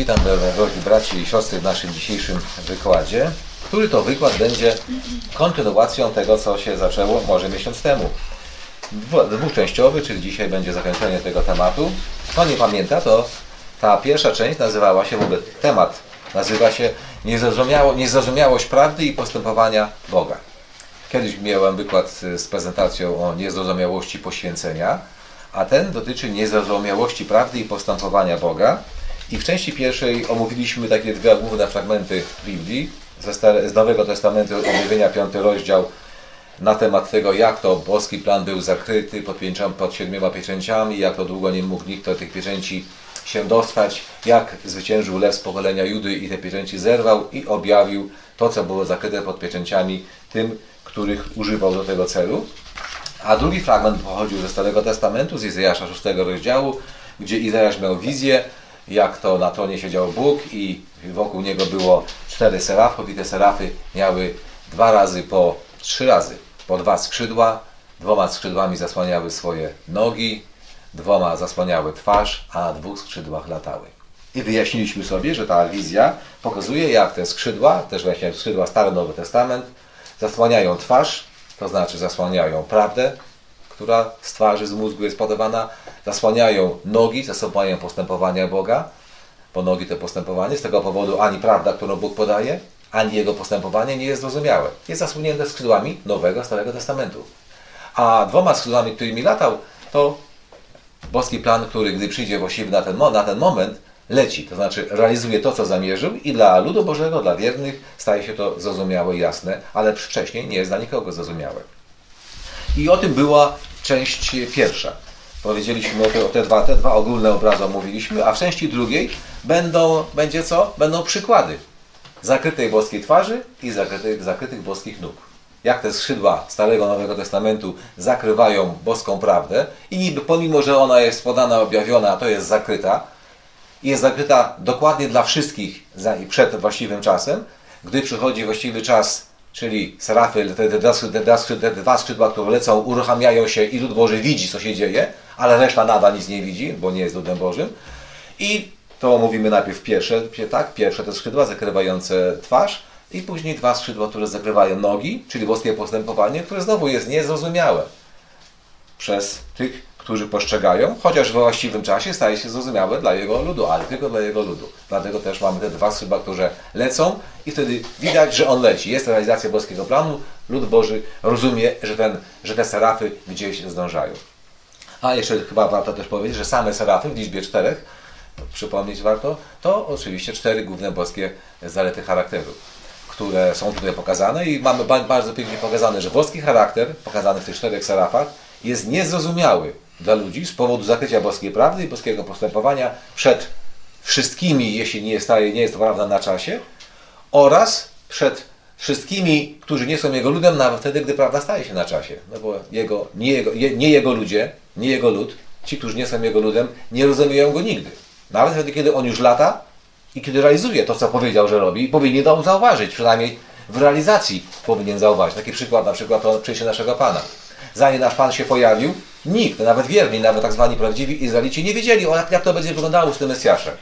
Witam drogi braci i siostry w naszym dzisiejszym wykładzie, który to wykład będzie kontynuacją tego, co się zaczęło może miesiąc temu. Dwuczęściowy, czyli dzisiaj będzie zakończenie tego tematu. Kto nie pamięta, to ta pierwsza część nazywała się, w ogóle temat nazywa się Niezrozumiało, Niezrozumiałość prawdy i postępowania Boga. Kiedyś miałem wykład z prezentacją o niezrozumiałości poświęcenia, a ten dotyczy niezrozumiałości prawdy i postępowania Boga. I w części pierwszej omówiliśmy takie dwa główne fragmenty Biblii ze z Nowego Testamentu, objawienia piąty rozdział na temat tego, jak to boski plan był zakryty pod, pięcią, pod siedmioma pieczęciami, jak to długo nie mógł nikt do tych pieczęci się dostać, jak zwyciężył lew z pokolenia Judy i te pieczęci zerwał i objawił to, co było zakryte pod pieczęciami tym, których używał do tego celu. A drugi fragment pochodził ze Starego Testamentu, z Izajasza 6 rozdziału, gdzie Izajasz miał wizję, jak to na tronie siedział Bóg i wokół niego było cztery serafów i te serafy miały dwa razy po, trzy razy po dwa skrzydła, dwoma skrzydłami zasłaniały swoje nogi, dwoma zasłaniały twarz, a na dwóch skrzydłach latały. I wyjaśniliśmy sobie, że ta wizja pokazuje, jak te skrzydła, też właśnie skrzydła Stary Nowy Testament, zasłaniają twarz, to znaczy zasłaniają prawdę, która z twarzy, z mózgu jest podawana, zasłaniają nogi, zasłaniają postępowania Boga, bo nogi to postępowanie, z tego powodu ani prawda, którą Bóg podaje, ani Jego postępowanie nie jest zrozumiałe. Jest zasłonięte skrzydłami Nowego, Starego Testamentu. A dwoma skrzydłami, którymi latał, to boski plan, który gdy przyjdzie właściwie na ten, na ten moment, leci, to znaczy realizuje to, co zamierzył i dla ludu Bożego, dla wiernych staje się to zrozumiałe i jasne, ale wcześniej nie jest dla nikogo zrozumiałe. I o tym była część pierwsza. Powiedzieliśmy o te, o te, dwa, te dwa ogólne obrazy omówiliśmy, a w części drugiej będą, będzie co? Będą przykłady zakrytej boskiej twarzy i zakrytych, zakrytych boskich nóg. Jak te skrzydła Starego Nowego Testamentu zakrywają boską prawdę i niby pomimo, że ona jest podana, objawiona, to jest zakryta, i jest zakryta dokładnie dla wszystkich przed właściwym czasem, gdy przychodzi właściwy czas, czyli serafy, te, te, te, te dwa skrzydła, które lecą, uruchamiają się i lud Boży widzi, co się dzieje, ale reszta nadal nic nie widzi, bo nie jest ludem Bożym. I to mówimy najpierw pierwsze, tak, pierwsze te skrzydła zakrywające twarz i później dwa skrzydła, które zakrywają nogi, czyli boskie postępowanie, które znowu jest niezrozumiałe przez tych, którzy postrzegają, chociaż w właściwym czasie staje się zrozumiałe dla jego ludu, ale tylko dla jego ludu. Dlatego też mamy te dwa skrzydła, które lecą i wtedy widać, że on leci. Jest realizacja boskiego planu, lud Boży rozumie, że, ten, że te serafy gdzieś zdążają. A jeszcze chyba warto też powiedzieć, że same serafy w liczbie czterech, przypomnieć warto, to oczywiście cztery główne boskie zalety charakteru, które są tutaj pokazane i mamy bardzo pięknie pokazane, że boski charakter, pokazany w tych czterech serafach, jest niezrozumiały dla ludzi z powodu zakrycia boskiej prawdy i boskiego postępowania przed wszystkimi, jeśli nie jest, nie jest to prawda na czasie, oraz przed wszystkimi, którzy nie są Jego ludem, nawet wtedy, gdy prawda staje się na czasie. No bo jego, nie, jego, nie Jego ludzie, nie Jego lud, ci, którzy nie są Jego ludem, nie rozumieją Go nigdy. Nawet wtedy, kiedy On już lata i kiedy realizuje to, co powiedział, że robi, powinien to zauważyć, przynajmniej w realizacji powinien zauważyć. Taki przykład, na przykład to przyjście naszego Pana. Zanim nasz Pan się pojawił, nikt, nawet wierni, nawet tak zwani prawdziwi Izraelici nie wiedzieli, jak, jak to będzie wyglądało z tym Mesjaszem.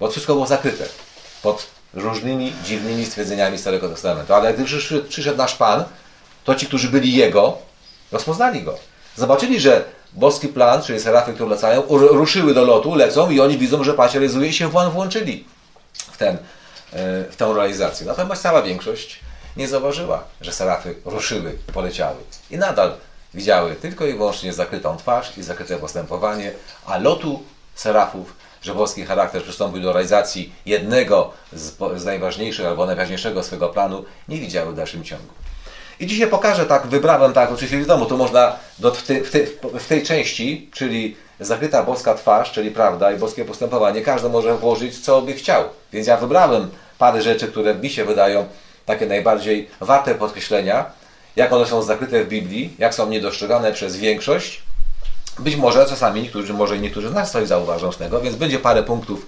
Bo wszystko było zakryte pod różnymi dziwnymi stwierdzeniami Starego Testamentu. Ale gdy przyszedł, przyszedł nasz Pan, to ci, którzy byli Jego, rozpoznali Go. Zobaczyli, że boski plan, czyli serafy, które lecą, ruszyły do lotu, lecą i oni widzą, że Pan się realizuje i się włączyli w, ten, e, w tę realizację. Natomiast cała większość nie zauważyła, że serafy ruszyły, poleciały. I nadal widziały tylko i wyłącznie zakrytą twarz i zakryte postępowanie, a lotu serafów, że charakter przystąpił do realizacji jednego z, z najważniejszych albo najważniejszego swego planu, nie widziały w dalszym ciągu. I dzisiaj pokażę tak, wybrałem tak, oczywiście wiadomo, tu można do, w, tej, w, tej, w tej części, czyli zakryta boska twarz, czyli prawda i boskie postępowanie, każdy może włożyć co by chciał. Więc ja wybrałem parę rzeczy, które mi się wydają takie najbardziej warte podkreślenia, jak one są zakryte w Biblii, jak są niedostrzegane przez większość. Być może czasami niektórzy, może niektórzy z nas coś zauważą z tego, więc będzie parę punktów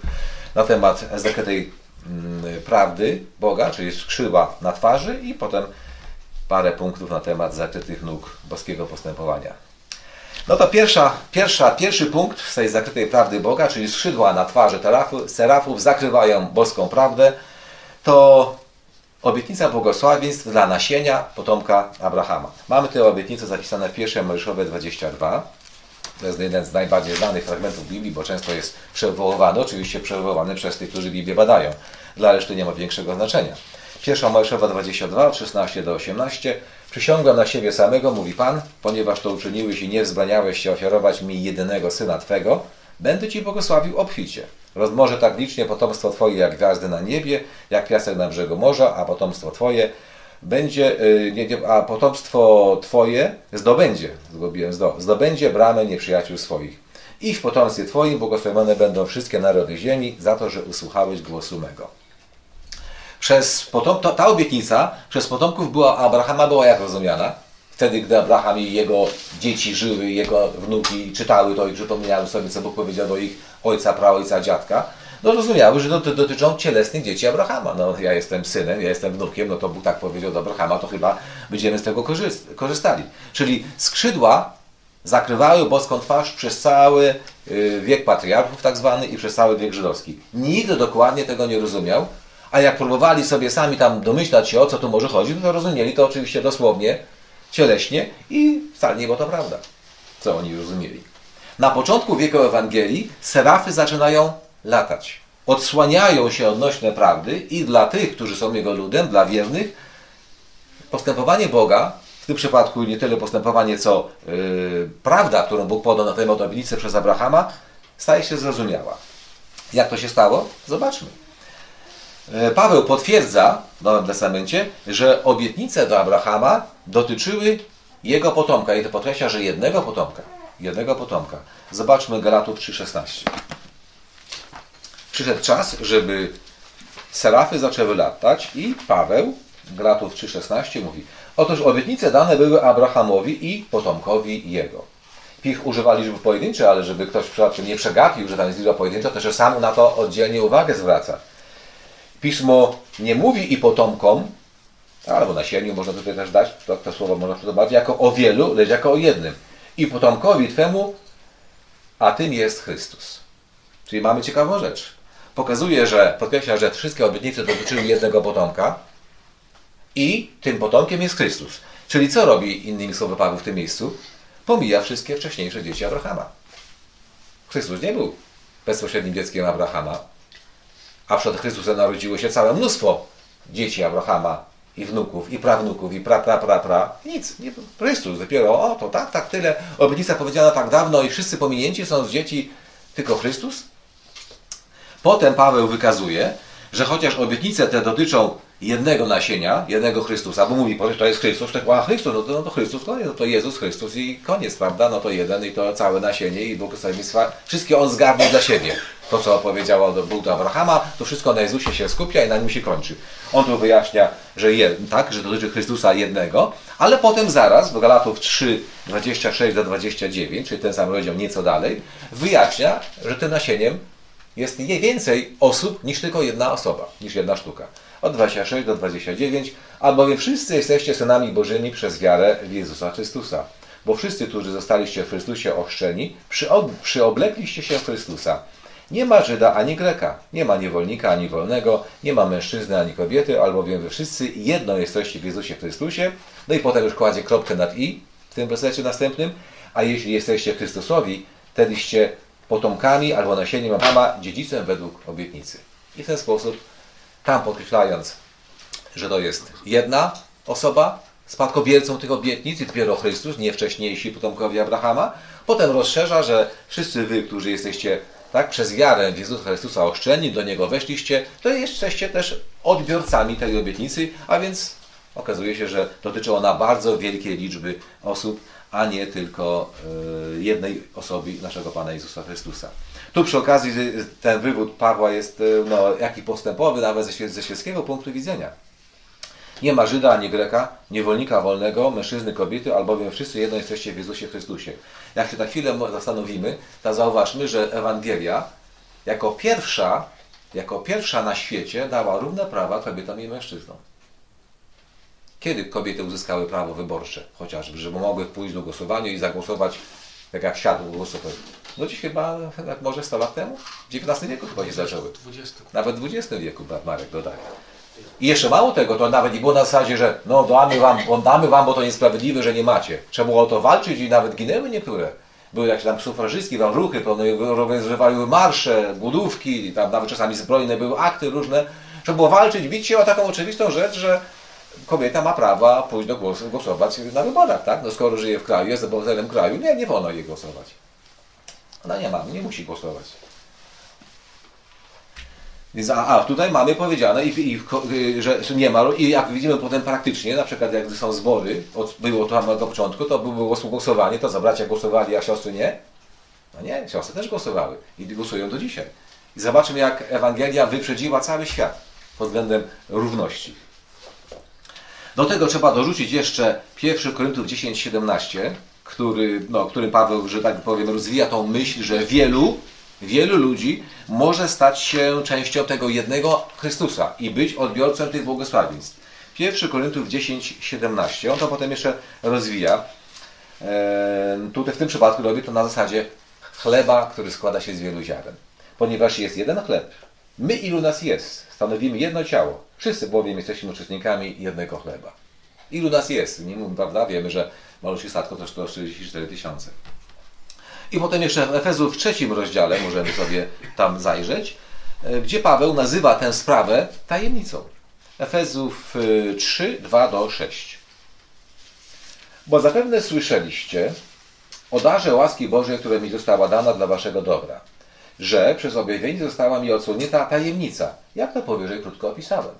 na temat zakrytej mm, prawdy Boga, czyli skrzydła na twarzy i potem parę punktów na temat zakrytych nóg boskiego postępowania. No to pierwsza, pierwsza, pierwszy punkt z tej zakrytej prawdy Boga, czyli skrzydła na twarzy serafów, serafów zakrywają boską prawdę, to obietnica błogosławieństw dla nasienia potomka Abrahama. Mamy te obietnice zapisane w 1 Mojżeszowej 22. To jest jeden z najbardziej znanych fragmentów Biblii, bo często jest przewoływany, oczywiście przewoływany przez tych, którzy Biblię badają. Dla reszty nie ma większego znaczenia. Pierwsza Mojżeszowa 22, od 16 do 18. Przysiągam na siebie samego, mówi Pan, ponieważ to uczyniłeś i nie wzbraniałeś się ofiarować mi jedynego syna Twego, będę Ci błogosławił obficie. Rozmnożę tak licznie potomstwo Twoje jak gwiazdy na niebie, jak piasek na brzegu morza, a potomstwo Twoje będzie, y, nie, nie, a potomstwo Twoje zdobędzie, zgubiłem zdo, zdobędzie bramę nieprzyjaciół swoich. I w potomstwie Twoim błogosławione będą wszystkie narody ziemi za to, że usłuchałeś głosu mego przez potom, to, ta obietnica przez potomków była, Abrahama była jak rozumiana? Wtedy, gdy Abraham i jego dzieci żyły, jego wnuki czytały to i przypominały sobie, co Bóg powiedział do ich ojca, praojca, dziadka, no rozumiały, że to dotyczą cielesnych dzieci Abrahama. No ja jestem synem, ja jestem wnukiem, no to Bóg tak powiedział do Abrahama, to chyba będziemy z tego korzystali. Czyli skrzydła zakrywały boską twarz przez cały y, wiek patriarchów tak zwany i przez cały wiek żydowski. Nikt dokładnie tego nie rozumiał, a jak próbowali sobie sami tam domyślać się, o co tu może chodzi, to rozumieli to oczywiście dosłownie, cieleśnie i wcale nie było to prawda, co oni rozumieli. Na początku wieku Ewangelii serafy zaczynają latać. Odsłaniają się odnośne prawdy i dla tych, którzy są Jego ludem, dla wiernych, postępowanie Boga, w tym przypadku nie tyle postępowanie, co yy, prawda, którą Bóg podał na temat obietnicy przez Abrahama, staje się zrozumiała. Jak to się stało? Zobaczmy. E, Paweł potwierdza w Nowym Testamencie, że obietnice do Abrahama dotyczyły jego potomka. I to podkreśla, że jednego potomka. Jednego potomka. Zobaczmy Galatów 3,16. Przyszedł czas, żeby serafy zaczęły latać i Paweł, Galatów 3,16 mówi Otóż obietnice dane były Abrahamowi i potomkowi jego. Ich używali liczby pojedyncze, ale żeby ktoś przypadkiem nie przegapił, że tam jest liczba pojedyncza, to że sam na to oddzielnie uwagę zwraca. Pismo nie mówi i potomkom, albo nasieniu można tutaj też dać, to, to słowo można przytoczyć, jako o wielu, lecz jako o jednym. I potomkowi Twemu, a tym jest Chrystus. Czyli mamy ciekawą rzecz. Pokazuje, że, podkreśla, że wszystkie obietnice dotyczyły jednego potomka i tym potomkiem jest Chrystus. Czyli co robi innymi słowy Paweł w tym miejscu? Pomija wszystkie wcześniejsze dzieci Abrahama. Chrystus nie był bezpośrednim dzieckiem Abrahama, a przed Chrystusem narodziło się całe mnóstwo dzieci Abrahama i wnuków, i prawnuków, i pra, pra, pra, pra. Nic, nie, Chrystus dopiero, o to tak, tak, tyle. Obietnica powiedziana tak dawno i wszyscy pominięci są z dzieci tylko Chrystus. Potem Paweł wykazuje, że chociaż obietnice te dotyczą jednego nasienia, jednego Chrystusa, bo mówi, że to jest Chrystus, to a Chrystus, no to, no to Chrystus, koniec, no to Jezus Chrystus i koniec, prawda? No to jeden i to całe nasienie i błogosławieństwa, wszystkie on zgarnie dla siebie. To, co opowiedziała do Bóg do Abrahama, to wszystko na Jezusie się skupia i na nim się kończy. On tu wyjaśnia, że je, tak, że dotyczy Chrystusa jednego, ale potem zaraz, w Galatów 3, 26 do 29, czyli ten sam rozdział nieco dalej, wyjaśnia, że tym nasieniem jest nie więcej osób niż tylko jedna osoba, niż jedna sztuka. Od 26 do 29, albowiem wszyscy jesteście synami Bożymi przez wiarę w Jezusa Chrystusa. Bo wszyscy, którzy zostaliście w Chrystusie ochrzczeni, przyoblekliście się w Chrystusa. Nie ma Żyda ani Greka, nie ma niewolnika ani wolnego, nie ma mężczyzny ani kobiety, albowiem wy wszyscy jedno jesteście w Jezusie Chrystusie. No i potem już kładzie kropkę nad i w tym wersecie następnym. A jeśli jesteście Chrystusowi, wtedyście potomkami albo nasieniem Abrahama, dziedzicem według obietnicy. I w ten sposób, tam podkreślając, że to jest jedna osoba, spadkobiercą tych obietnic i dopiero Chrystus, nie wcześniejsi potomkowie Abrahama, potem rozszerza, że wszyscy wy, którzy jesteście tak, przez wiarę w Jezusa Chrystusa ochrzczeni, do Niego weszliście, to jesteście też odbiorcami tej obietnicy, a więc okazuje się, że dotyczy ona bardzo wielkiej liczby osób, a nie tylko e, jednej osoby naszego Pana Jezusa Chrystusa. Tu przy okazji ten wywód Pawła jest e, no, jaki postępowy nawet ze, ze świeckiego punktu widzenia. Nie ma Żyda ani Greka, niewolnika wolnego, mężczyzny, kobiety, albowiem wszyscy jedno jesteście w Jezusie Chrystusie. Jak się na chwilę zastanowimy, to zauważmy, że Ewangelia jako pierwsza, jako pierwsza na świecie dała równe prawa kobietom i mężczyznom. Kiedy kobiety uzyskały prawo wyborcze, chociażby, żeby mogły pójść do głosowania i zagłosować tak jak siadł głosowy. No dziś chyba jak może 100 lat temu? W XIX wieku chyba zaczęły. 20. Nawet w XX wieku Marek dodaje. I jeszcze mało tego, to nawet nie było na zasadzie, że no damy wam, oddamy wam, bo to niesprawiedliwe, że nie macie. Trzeba było o to walczyć i nawet ginęły niektóre. Były jakieś tam sufrażystki, tam ruchy, rozrywały marsze, budówki, tam nawet czasami zbrojne były akty różne. Trzeba było walczyć, bić się o taką oczywistą rzecz, że kobieta ma prawo pójść do głosu, głosować na wyborach, tak? No skoro żyje w kraju, jest obywatelem kraju, nie, nie wolno jej głosować. Ona nie ma, nie musi głosować. Więc, a, a tutaj mamy powiedziane, i, i, y, że nie ma, i jak widzimy potem praktycznie, na przykład jak są zbory, od, było to na początku, to było głosowanie, to za bracia głosowali, a siostry nie. No nie, siostry też głosowały i głosują do dzisiaj. I zobaczymy, jak Ewangelia wyprzedziła cały świat pod względem równości. Do tego trzeba dorzucić jeszcze 1 Koryntiów 10-17, który, no, którym Paweł, że tak powiem, rozwija tą myśl, że wielu, wielu ludzi może stać się częścią tego jednego Chrystusa i być odbiorcą tych błogosławieństw. 1 Koryntiów 10-17, on to potem jeszcze rozwija. Eee, tutaj w tym przypadku robi to na zasadzie chleba, który składa się z wielu ziaren. Ponieważ jest jeden chleb. My ilu nas jest? Stanowimy jedno ciało. Wszyscy bowiem jesteśmy uczestnikami jednego chleba. Ilu nas jest? Nie mówimy, prawda? Wiemy, że malutkie statko to 144 tysiące. I potem jeszcze w Efezów w trzecim rozdziale możemy sobie tam zajrzeć, e, gdzie Paweł nazywa tę sprawę tajemnicą. Efezów 3, 2 do 6. Bo zapewne słyszeliście o darze łaski Bożej, która mi została dana dla waszego dobra, że przez objawienie została mi odsłonięta tajemnica, jak to powyżej krótko opisałem.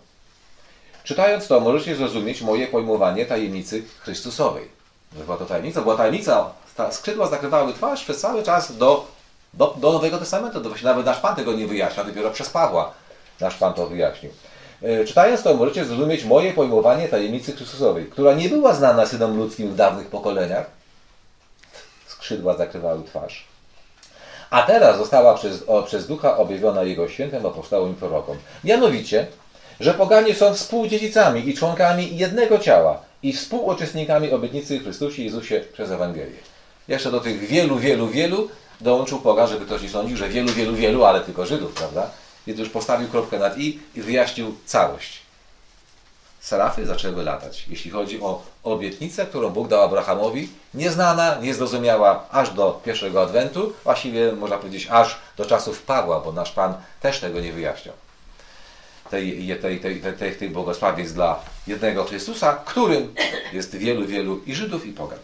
Czytając to, możecie zrozumieć moje pojmowanie tajemnicy Chrystusowej. Była to tajemnica, była tajemnica, ta skrzydła zakrywały twarz przez cały czas do, do, do Nowego Testamentu. Do, nawet nasz Pan tego nie wyjaśnia, dopiero przez Pawła nasz Pan to wyjaśnił. E, czytając to, możecie zrozumieć moje pojmowanie tajemnicy Chrystusowej, która nie była znana synom ludzkim w dawnych pokoleniach. Skrzydła zakrywały twarz. A teraz została przez, o, przez Ducha objawiona Jego świętym apostołom i prorokom. Mianowicie, że poganie są współdziedzicami i członkami jednego ciała i współuczestnikami obietnicy Chrystusie Jezusie przez Ewangelię. Jeszcze do tych wielu, wielu, wielu dołączył pogan, żeby ktoś nie sądził, że wielu, wielu, wielu, ale tylko Żydów, prawda? Więc już postawił kropkę nad i i wyjaśnił całość. Serafy zaczęły latać, jeśli chodzi o obietnicę, którą Bóg dał Abrahamowi, nieznana, niezrozumiała aż do pierwszego Adwentu, właściwie można powiedzieć aż do czasów Pawła, bo nasz Pan też tego nie wyjaśniał tej, tej, tej, tej, tej błogosławieństw dla jednego Chrystusa, którym jest wielu, wielu i Żydów, i pogan.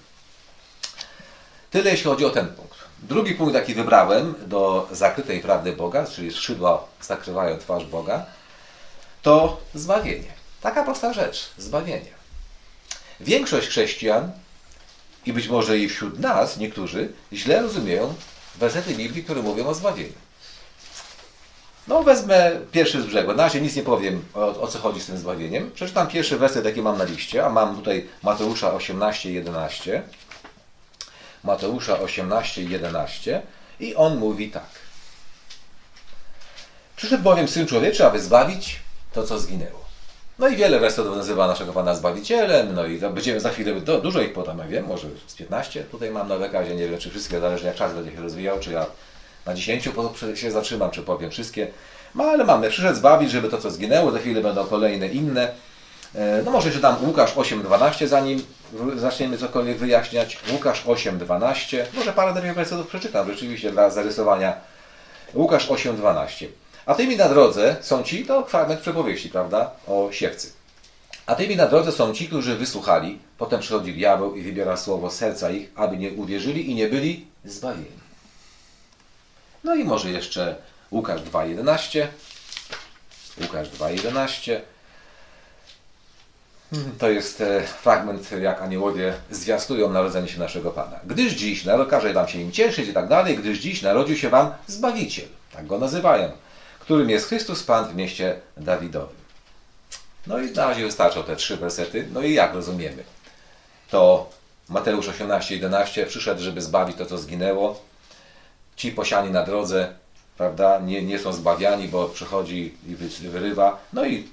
Tyle jeśli chodzi o ten punkt. Drugi punkt, jaki wybrałem do zakrytej prawdy Boga, czyli skrzydła zakrywają twarz Boga, to zbawienie. Taka prosta rzecz, zbawienie. Większość chrześcijan, i być może i wśród nas niektórzy, źle rozumieją wersety Biblii, które mówią o zbawieniu. No wezmę pierwszy z brzegu. Na razie nic nie powiem o, o co chodzi z tym zbawieniem. Przeczytam pierwszy werset, jaki mam na liście, a mam tutaj Mateusza 18, 11. Mateusza 18, 11 i on mówi tak. Przyszedł bowiem Syn Człowieczy, aby zbawić to, co zginęło. No i wiele wersetów nazywa naszego Pana Zbawicielem, no i będziemy za chwilę, do, dużo ich potem, ja wiem, może z 15 tutaj mam na wykazie, nie wiem czy wszystkie, zależy jak czas będzie się rozwijał, czy ja na 10 się zatrzymam, czy powiem wszystkie. No ale mamy, przyszedł zbawić, żeby to co zginęło, za chwilę będą kolejne inne. E, no może jeszcze tam Łukasz 8.12, zanim zaczniemy cokolwiek wyjaśniać. Łukasz 8.12, może parę najpierw wersetów przeczytam rzeczywiście dla zarysowania. Łukasz 8.12. A tymi na drodze są ci, to fragment przepowieści, prawda, o siewcy. A tymi na drodze są ci, którzy wysłuchali, potem przychodzi diabeł i wybiera słowo serca ich, aby nie uwierzyli i nie byli zbawieni. No i może jeszcze Łukasz 2,11. Łukasz 2,11. To jest e, fragment, jak aniołowie zwiastują narodzenie się naszego Pana. Gdyż dziś, każe Wam się im cieszyć i tak dalej, gdyż dziś narodził się Wam Zbawiciel, tak go nazywają, którym jest Chrystus Pan w mieście Dawidowym. No i na razie wystarczą te trzy wersety. No i jak rozumiemy? To Mateusz 18:11 przyszedł, żeby zbawić to, co zginęło ci posiani na drodze, prawda, nie, nie są zbawiani, bo przychodzi i wyrywa. No i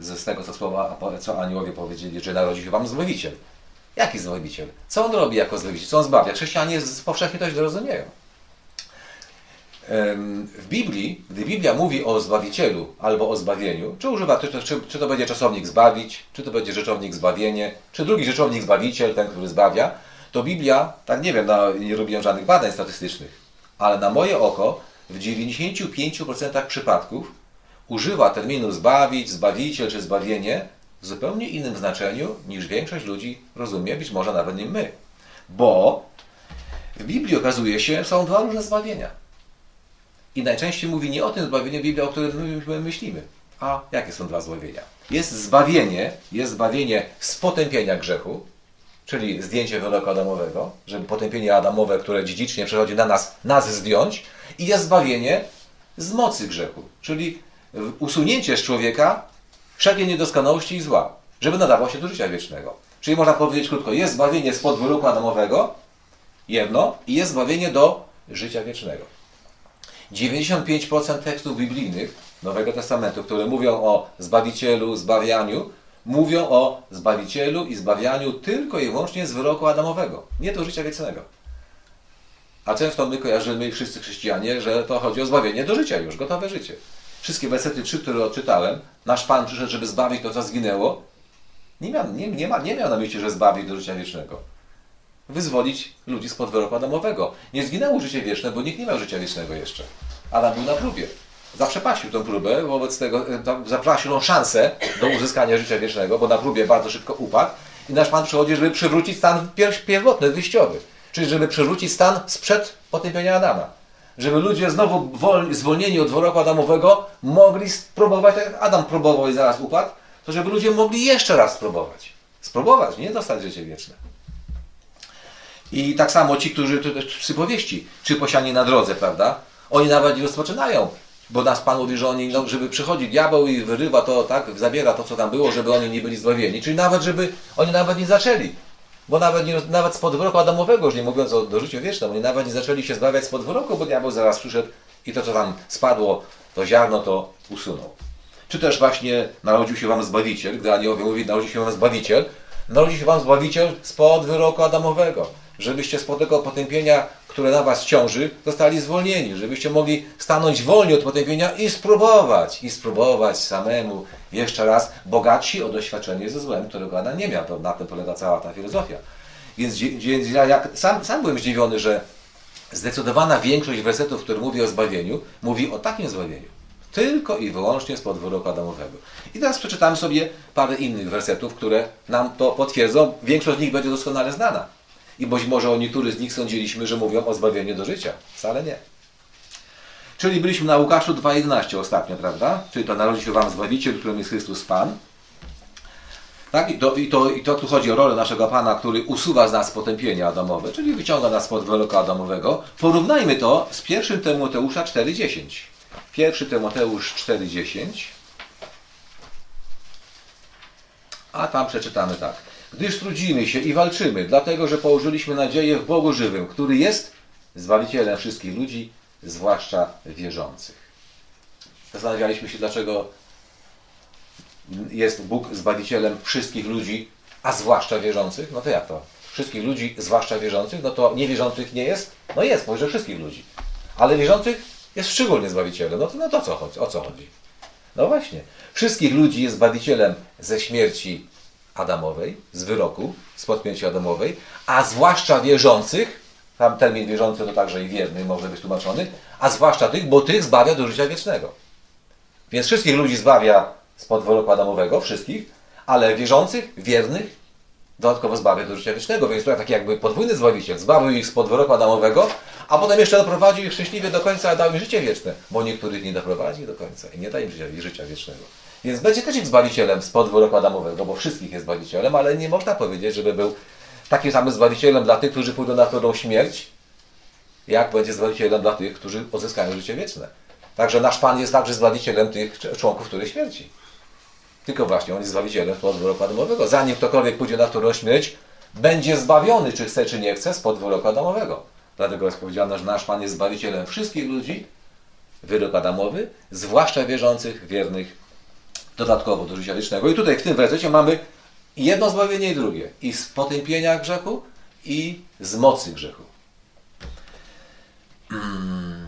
z tego, co słowa, co aniołowie powiedzieli, że narodzi się wam Zbawiciel. Jaki Zbawiciel? Co On robi jako Zbawiciel? Co On zbawia? Chrześcijanie powszechnie to źle. W Biblii, gdy Biblia mówi o Zbawicielu albo o zbawieniu, czy używa, czy czy, czy to będzie czasownik zbawić, czy to będzie rzeczownik zbawienie, czy drugi rzeczownik zbawiciel, ten, który zbawia, to Biblia, tak nie wiem, no, nie robiłem żadnych badań statystycznych, ale na moje oko w 95% przypadków używa terminu zbawić, zbawiciel czy zbawienie w zupełnie innym znaczeniu niż większość ludzi rozumie, być może nawet nie my. Bo w Biblii okazuje się, są dwa różne zbawienia. I najczęściej mówi nie o tym zbawieniu Biblia, o którym my myślimy. A jakie są dwa zbawienia? Jest zbawienie, jest zbawienie z potępienia grzechu, czyli zdjęcie wyroku Adamowego, żeby potępienie Adamowe, które dziedzicznie przechodzi na nas, nas zdjąć. I jest zbawienie z mocy grzechu, czyli usunięcie z człowieka wszelkiej niedoskonałości i zła, żeby nadawał się do życia wiecznego. Czyli można powiedzieć krótko, jest zbawienie spod wyroku Adamowego, jedno, i jest zbawienie do życia wiecznego. 95% tekstów biblijnych Nowego Testamentu, które mówią o Zbawicielu, zbawianiu, mówią o Zbawicielu i zbawianiu tylko i wyłącznie z wyroku Adamowego, nie do życia wiecznego. A często my kojarzymy, wszyscy chrześcijanie, że to chodzi o zbawienie do życia już, gotowe życie. Wszystkie wersety trzy, które odczytałem, nasz Pan przyszedł, żeby zbawić to, co zginęło, nie miał, nie, nie, ma, nie miał na myśli, że zbawi do życia wiecznego. Wyzwolić ludzi spod wyroku Adamowego. Nie zginęło życie wieczne, bo nikt nie miał życia wiecznego jeszcze. Adam był na próbie. Zaprzepaścił tę próbę, wobec tego e, zaprzepaścił szansę do uzyskania życia wiecznego, bo na próbie bardzo szybko upadł. I nasz Pan przychodzi, żeby przywrócić stan pierwotny, wyjściowy. Czyli żeby przywrócić stan sprzed potępienia Adama żeby ludzie znowu zwolnieni od wyroku Adamowego mogli spróbować, tak jak Adam próbował i zaraz upadł, to żeby ludzie mogli jeszcze raz spróbować. Spróbować, nie dostać życie wieczne. I tak samo ci, którzy, to też przypowieści, czy posianie na drodze, prawda? Oni nawet nie rozpoczynają, bo nas Pan mówi, że oni, no, żeby przychodzi diabeł i wyrywa to, tak, zabiera to, co tam było, żeby oni nie byli zbawieni. Czyli nawet, żeby oni nawet nie zaczęli. Bo nawet, nie, nawet spod wyroku Adamowego, już nie mówiąc o do życiu wiecznym, oni nawet nie zaczęli się zbawiać spod wyroku, bo diabeł zaraz przyszedł i to, co tam spadło, to ziarno, to usunął. Czy też właśnie narodził się wam Zbawiciel, gdy aniołowie mówi, narodził się wam Zbawiciel, narodził się wam Zbawiciel spod wyroku Adamowego, żebyście spod tego potępienia, które na was ciąży, zostali zwolnieni, żebyście mogli stanąć wolni od potępienia i spróbować, i spróbować samemu jeszcze raz bogatsi o doświadczenie ze złem, którego Adam nie miał. Na tym polega cała ta filozofia. Więc, więc ja jak, sam, sam byłem zdziwiony, że zdecydowana większość wersetów, które mówi o zbawieniu, mówi o takim zbawieniu. Tylko i wyłącznie spod wyroku Adamowego. I teraz przeczytamy sobie parę innych wersetów, które nam to potwierdzą. Większość z nich będzie doskonale znana. I być może o niektórych z nich sądziliśmy, że mówią o zbawieniu do życia. Wcale nie. Czyli byliśmy na Łukaszu 2.11 ostatnio, prawda? Czyli to narodzi się Wam Zbawiciel, którym jest Chrystus Pan. Tak? I to, i, to, I to tu chodzi o rolę naszego Pana, który usuwa z nas potępienia Adamowe, czyli wyciąga nas spod wyroku Adamowego. Porównajmy to z 1 Tymoteusza 4.10. 1 Tymoteusz 4.10. A tam przeczytamy tak. Gdyż trudzimy się i walczymy, dlatego że położyliśmy nadzieję w Bogu żywym, który jest Zbawicielem wszystkich ludzi, zwłaszcza wierzących. Zastanawialiśmy się, dlaczego jest Bóg Zbawicielem wszystkich ludzi, a zwłaszcza wierzących. No to jak to? Wszystkich ludzi, zwłaszcza wierzących? No to niewierzących nie jest? No jest, może wszystkich ludzi. Ale wierzących jest szczególnie Zbawicielem. No to, no to co chodzi? o co chodzi? No właśnie. Wszystkich ludzi jest Zbawicielem ze śmierci Adamowej, z wyroku, z podpięcia Adamowej, a zwłaszcza wierzących, tam termin wierzący to także i wierny może być tłumaczony, a zwłaszcza tych, bo tych zbawia do życia wiecznego. Więc wszystkich ludzi zbawia spod wyroku Adamowego, wszystkich, ale wierzących, wiernych, dodatkowo zbawia do życia wiecznego. Więc to taki jakby podwójny zbawiciel. Zbawił ich spod wyroku Adamowego, a potem jeszcze doprowadził ich szczęśliwie do końca, a dał im życie wieczne, bo niektórych nie doprowadzi do końca i nie da im życia, życia wiecznego. Więc będzie też ich zbawicielem spod wyroku Adamowego, bo wszystkich jest zbawicielem, ale nie można powiedzieć, żeby był takim samym zbawicielem dla tych, którzy pójdą na trudną śmierć, jak będzie zbawicielem dla tych, którzy odzyskają życie wieczne. Także nasz Pan jest także zbawicielem tych członków, których śmierci. Tylko właśnie On jest zbawicielem spod wyroku Adamowego. Zanim ktokolwiek pójdzie na trudną śmierć, będzie zbawiony, czy chce, czy nie chce, spod wyroku Adamowego. Dlatego jest powiedziane, że nasz Pan jest zbawicielem wszystkich ludzi, wyrok Adamowy, zwłaszcza wierzących, wiernych, dodatkowo do życia wiecznego. I tutaj w tym wersecie mamy jedno zbawienie i drugie. I z potępienia grzechu, i z mocy grzechu. Hmm.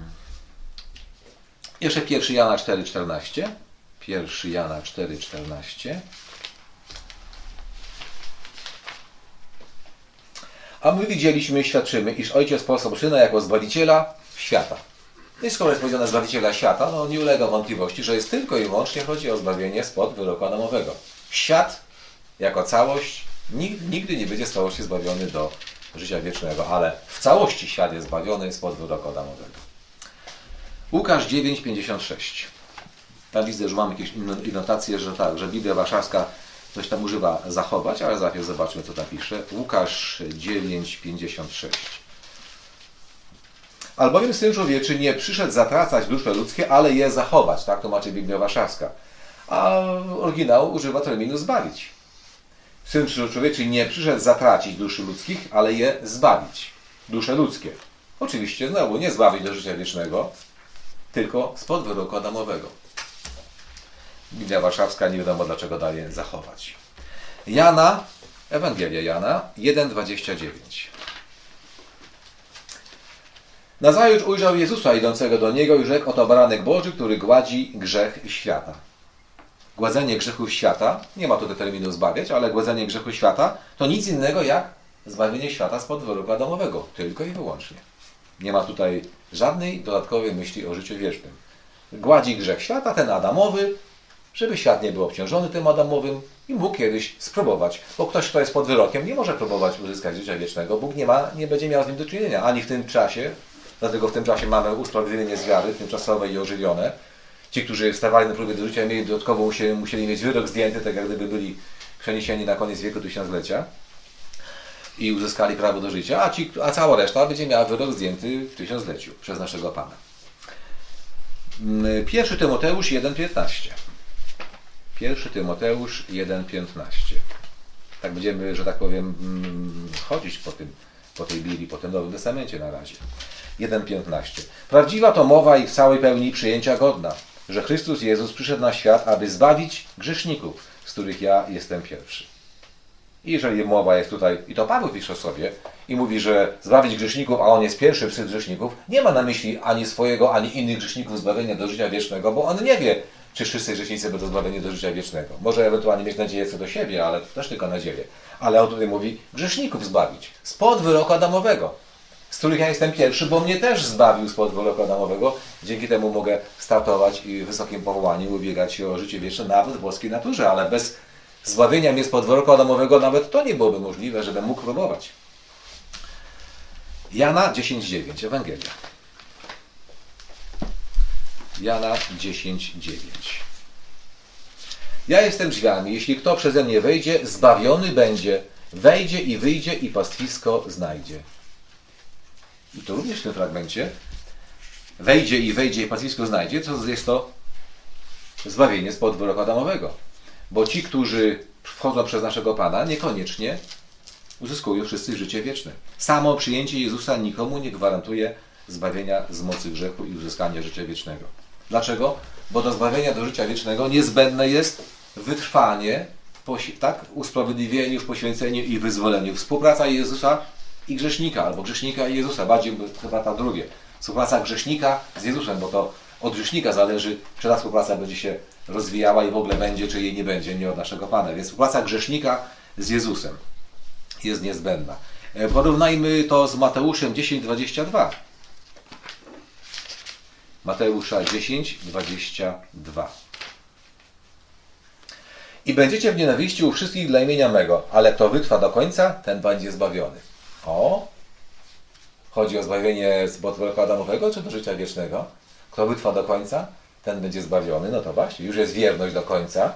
Jeszcze 1 Jana 4,14. 1 Jana 4,14. A my widzieliśmy i świadczymy, iż Ojciec posłał Syna jako Zbawiciela świata. No skoro jest powiedziane Zbawiciela świata, no nie ulega wątpliwości, że jest tylko i wyłącznie chodzi o zbawienie spod wyroku adamowego. Świat jako całość nigdy, nigdy nie będzie z całości zbawiony do życia wiecznego, ale w całości świat jest zbawiony spod wyroku adamowego. Łukasz 9,56. Tam widzę, że mamy jakieś inotacje, że tak, że Biblia Warszawska coś tam używa zachować, ale zaraz zobaczmy, co tam pisze. Łukasz 9,56. Albowiem Syn Człowieczy nie przyszedł zatracać dusze ludzkie, ale je zachować. Tak to macie Biblia Warszawska. A oryginał używa terminu zbawić. Syn Człowieczy nie przyszedł zatracić duszy ludzkich, ale je zbawić. Dusze ludzkie. Oczywiście znowu nie zbawić do życia wiecznego, tylko spod wyroku Adamowego. Biblia Warszawska nie wiadomo dlaczego daje zachować. Jana, Ewangelia Jana 1,29. Nazajutrz ujrzał Jezusa idącego do niego i rzekł, oto baranek Boży, który gładzi grzech świata. Gładzenie grzechów świata, nie ma tutaj terminu zbawiać, ale gładzenie grzechu świata to nic innego jak zbawienie świata spod wyroku Adamowego. Tylko i wyłącznie. Nie ma tutaj żadnej dodatkowej myśli o życiu wiecznym. Gładzi grzech świata, ten Adamowy, żeby świat nie był obciążony tym Adamowym i mógł kiedyś spróbować. Bo ktoś, kto jest pod wyrokiem, nie może próbować uzyskać życia wiecznego. Bóg nie, ma, nie będzie miał z nim do czynienia ani w tym czasie, dlatego w tym czasie mamy usprawiedliwienie z wiary, tymczasowe i ożywione. Ci, którzy stawali na próbie do życia, mieli dodatkowo musieli, mieć wyrok zdjęty, tak jak gdyby byli przeniesieni na koniec wieku tysiąclecia i uzyskali prawo do życia, a, ci, a cała reszta będzie miała wyrok zdjęty w tysiącleciu przez naszego Pana. Mm, pierwszy Tymoteusz 1,15. Pierwszy Tymoteusz 1,15. Tak będziemy, że tak powiem, mm, chodzić po, tym, po tej Biblii, po tym Nowym Testamencie na razie. 1,15. Prawdziwa to mowa i w całej pełni przyjęcia godna, że Chrystus Jezus przyszedł na świat, aby zbawić grzeszników, z których ja jestem pierwszy. I jeżeli mowa jest tutaj, i to Paweł pisze sobie, i mówi, że zbawić grzeszników, a on jest pierwszy wśród grzeszników, nie ma na myśli ani swojego, ani innych grzeszników zbawienia do życia wiecznego, bo on nie wie, czy wszyscy grzesznicy będą zbawieni do życia wiecznego. Może ewentualnie mieć nadzieję co do siebie, ale to też tylko nadzieję. Ale on tutaj mówi, grzeszników zbawić spod wyroku Adamowego, z których ja jestem pierwszy, bo mnie też zbawił spod wyroku Adamowego. Dzięki temu mogę startować i wysokim powołaniu ubiegać się o życie wieczne, nawet w boskiej naturze, ale bez zbawienia mnie spod wyroku Adamowego nawet to nie byłoby możliwe, żebym mógł próbować. Jana 10,9, Ewangelia. Jana 10:9. Ja jestem drzwiami, jeśli kto przeze mnie wejdzie, zbawiony będzie, wejdzie i wyjdzie i pastwisko znajdzie. I to również w tym fragmencie wejdzie i wejdzie i pastwisko znajdzie, to jest to zbawienie spod wyroku Adamowego. Bo ci, którzy wchodzą przez naszego Pana, niekoniecznie uzyskują wszyscy życie wieczne. Samo przyjęcie Jezusa nikomu nie gwarantuje zbawienia z mocy grzechu i uzyskania życia wiecznego. Dlaczego? Bo do zbawienia do życia wiecznego niezbędne jest wytrwanie, tak, usprawiedliwieniu, poświęceniu i wyzwoleniu. Współpraca Jezusa i grzesznika, albo grzesznika i Jezusa, bardziej chyba ta drugie. Współpraca grzesznika z Jezusem, bo to od grzesznika zależy, czy ta współpraca będzie się rozwijała i w ogóle będzie, czy jej nie będzie, nie od naszego Pana. Więc współpraca grzesznika z Jezusem jest niezbędna. E, porównajmy to z Mateuszem 10:22. Mateusza 10, 22. I będziecie w nienawiści u wszystkich dla imienia mego, ale kto wytrwa do końca, ten będzie zbawiony. O! Chodzi o zbawienie z botworku Adamowego, czy do życia wiecznego? Kto wytrwa do końca, ten będzie zbawiony. No to właśnie, już jest wierność do końca.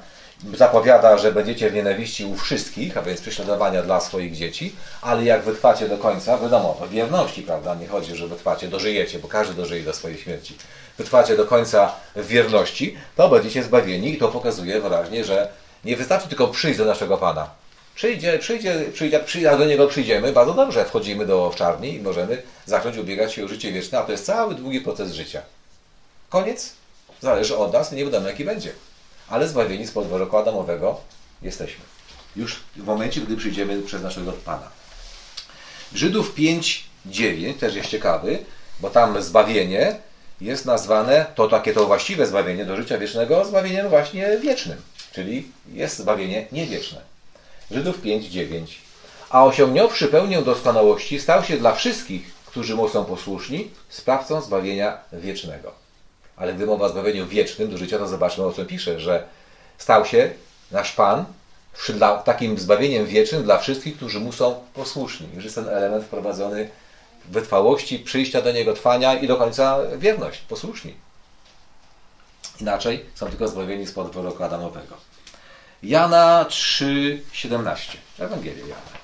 Zapowiada, że będziecie w nienawiści u wszystkich, a więc prześladowania dla swoich dzieci, ale jak wytrwacie do końca, wiadomo, o wierności, prawda? Nie chodzi, że wytrwacie, dożyjecie, bo każdy dożyje do swojej śmierci wytrwacie do końca w wierności, to będziecie zbawieni i to pokazuje wyraźnie, że nie wystarczy tylko przyjść do naszego Pana. Przyjdzie, przyjdzie, przyjdzie, przyjdzie, do Niego przyjdziemy, bardzo dobrze, wchodzimy do owczarni i możemy zacząć ubiegać się o życie wieczne, a to jest cały długi proces życia. Koniec zależy od nas, nie wiadomo jaki będzie. Ale zbawieni z podworu Adamowego jesteśmy. Już w momencie, gdy przyjdziemy przez naszego Pana. Żydów 5, 9 też jest ciekawy, bo tam zbawienie jest nazwane, to takie to właściwe zbawienie do życia wiecznego, zbawieniem właśnie wiecznym. Czyli jest zbawienie niewieczne. Żydów 5, 9. A osiągnąwszy pełnię doskonałości, stał się dla wszystkich, którzy mu są posłuszni, sprawcą zbawienia wiecznego. Ale gdy mowa o zbawieniu wiecznym do życia, to zobaczmy o co pisze, że stał się nasz Pan takim zbawieniem wiecznym dla wszystkich, którzy mu są posłuszni. Już jest ten element wprowadzony w wytrwałości, przyjścia do Niego, trwania i do końca wierność, posłuszni. Inaczej są tylko zbawieni spod wyroku Adamowego. Jana 3,17. Ewangelia Jana.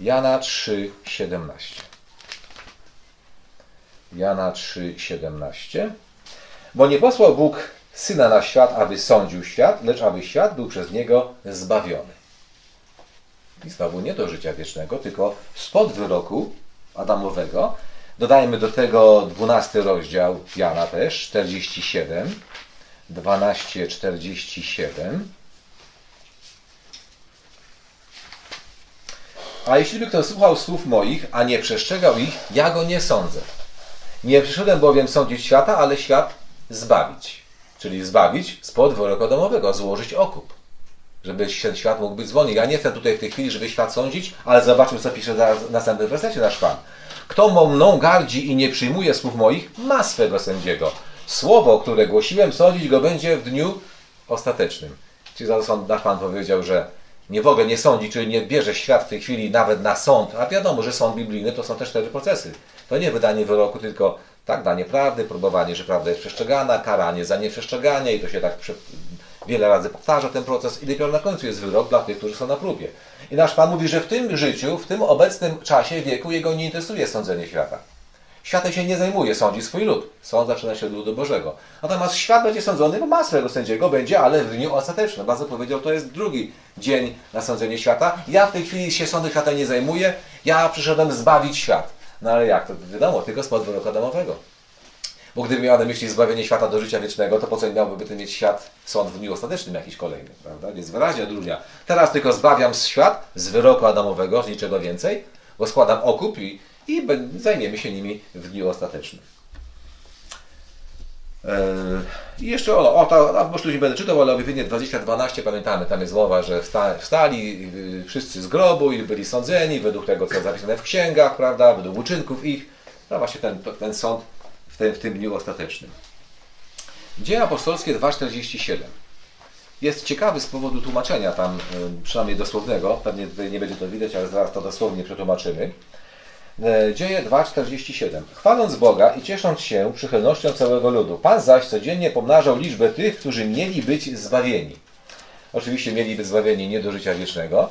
Jana 3,17. Jana 3,17. Bo nie posłał Bóg Syna na świat, aby sądził świat, lecz aby świat był przez Niego zbawiony. I znowu nie do życia wiecznego, tylko spod wyroku Adamowego. Dodajmy do tego 12 rozdział Jana też, 47, 12, 47. A jeśli by kto słuchał słów moich, a nie przestrzegał ich, ja go nie sądzę. Nie przyszedłem bowiem sądzić świata, ale świat zbawić. Czyli zbawić spod wyroku domowego, złożyć okup. Żeby ten świat mógł być zwolniony. Ja nie chcę tutaj w tej chwili, żeby świat sądzić, ale zobaczmy, co pisze w następnym wersecie nasz Pan. Kto mną gardzi i nie przyjmuje słów moich, ma swego sędziego. Słowo, które głosiłem, sądzić go będzie w dniu ostatecznym. Czyli zaraz nasz Pan powiedział, że nie w ogóle nie sądzi, czyli nie bierze świat w tej chwili nawet na sąd, a wiadomo, że sąd biblijny to są też cztery procesy. To nie wydanie wyroku, tylko tak, danie prawdy, próbowanie, że prawda jest przestrzegana, karanie za nieprzestrzeganie i to się tak wiele razy powtarza ten proces i dopiero na końcu jest wyrok dla tych, którzy są na próbie. I nasz Pan mówi, że w tym życiu, w tym obecnym czasie, wieku jego nie interesuje sądzenie świata. Światem się nie zajmuje, sądzi swój lud. Sąd zaczyna się od ludu Bożego. Natomiast świat będzie sądzony, bo ma swojego sędziego, będzie, ale w dniu ostatecznym. Bardzo powiedział, to jest drugi dzień na sądzenie świata. Ja w tej chwili się sądy świata nie zajmuję, ja przyszedłem zbawić świat. No ale jak? To wiadomo, tylko spod wyroku domowego. Bo gdyby miał na myśli zbawienie świata do życia wiecznego, to po co miałby ten mieć świat, sąd w dniu ostatecznym jakiś kolejny, prawda? Więc wyraźnie odróżnia. Teraz tylko zbawiam świat z wyroku Adamowego, z niczego więcej, bo składam okup i i zajmiemy się nimi w dniu ostatecznym. E, I jeszcze o, o to, bo tu nie będę czytał, ale objawienie 2012 pamiętamy, tam jest mowa, że wstali wszyscy z grobu i byli sądzeni według tego, co zapisane w księgach, prawda, według uczynków ich. No właśnie ten, ten sąd w tym, w tym dniu ostatecznym. Dzieje apostolskie 2,47 jest ciekawy z powodu tłumaczenia tam, przynajmniej dosłownego, pewnie nie będzie to widać, ale zaraz to dosłownie przetłumaczymy. E, dzieje 2,47. Chwaląc Boga i ciesząc się przychylnością całego ludu, Pan zaś codziennie pomnażał liczbę tych, którzy mieli być zbawieni. Oczywiście mieli być zbawieni nie do życia wiecznego,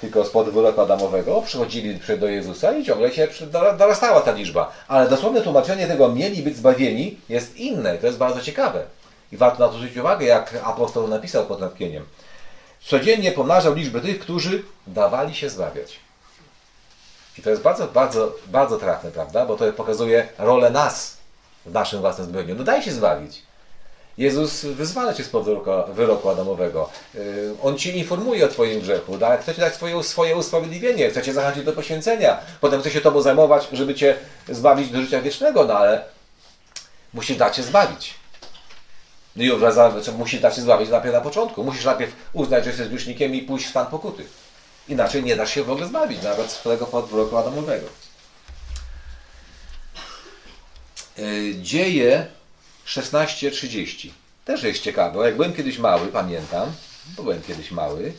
tylko spod wyroku Adamowego, przychodzili do Jezusa i ciągle się dorastała ta liczba. Ale dosłowne tłumaczenie tego mieli być zbawieni jest inne. To jest bardzo ciekawe. I warto na to zwrócić uwagę, jak apostoł napisał pod natchnieniem. Codziennie pomnażał liczbę tych, którzy dawali się zbawiać. I to jest bardzo, bardzo, bardzo trafne, prawda? Bo to pokazuje rolę nas w naszym własnym zbawieniu. No daj się zbawić. Jezus wyzwala cię spod wyroku, wyroku Adamowego. Y, on ci informuje o twoim grzechu. Da, chce ci dać swoje, swoje usprawiedliwienie. Chce cię zachęcić do poświęcenia. Potem chce się tobą zajmować, żeby cię zbawić do życia wiecznego. No ale musi dać się zbawić. No i znaczy, musi dać się zbawić najpierw na początku. Musisz najpierw uznać, że jesteś grzesznikiem i pójść w stan pokuty. Inaczej nie da się w ogóle zbawić, nawet z tego Adamowego. E, dzieje 16.30. Też jest ciekawe. Jak byłem kiedyś mały, pamiętam, bo byłem kiedyś mały,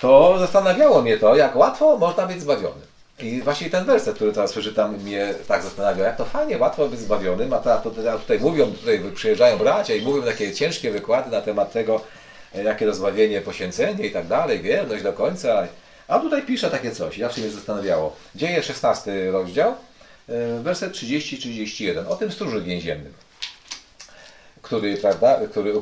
to zastanawiało mnie to, jak łatwo można być zbawiony. I właśnie ten werset, który teraz przeczytam, mnie tak zastanawia, jak to fajnie, łatwo być zbawionym, a, to, a tutaj mówią, tutaj przyjeżdżają bracia i mówią takie ciężkie wykłady na temat tego, jakie to zbawienie, poświęcenie i tak dalej, wierność do końca. A tutaj pisze takie coś, zawsze mnie zastanawiało. Dzieje 16 rozdział, e, werset 30-31, o tym stróżu więziennym, który, prawda, który,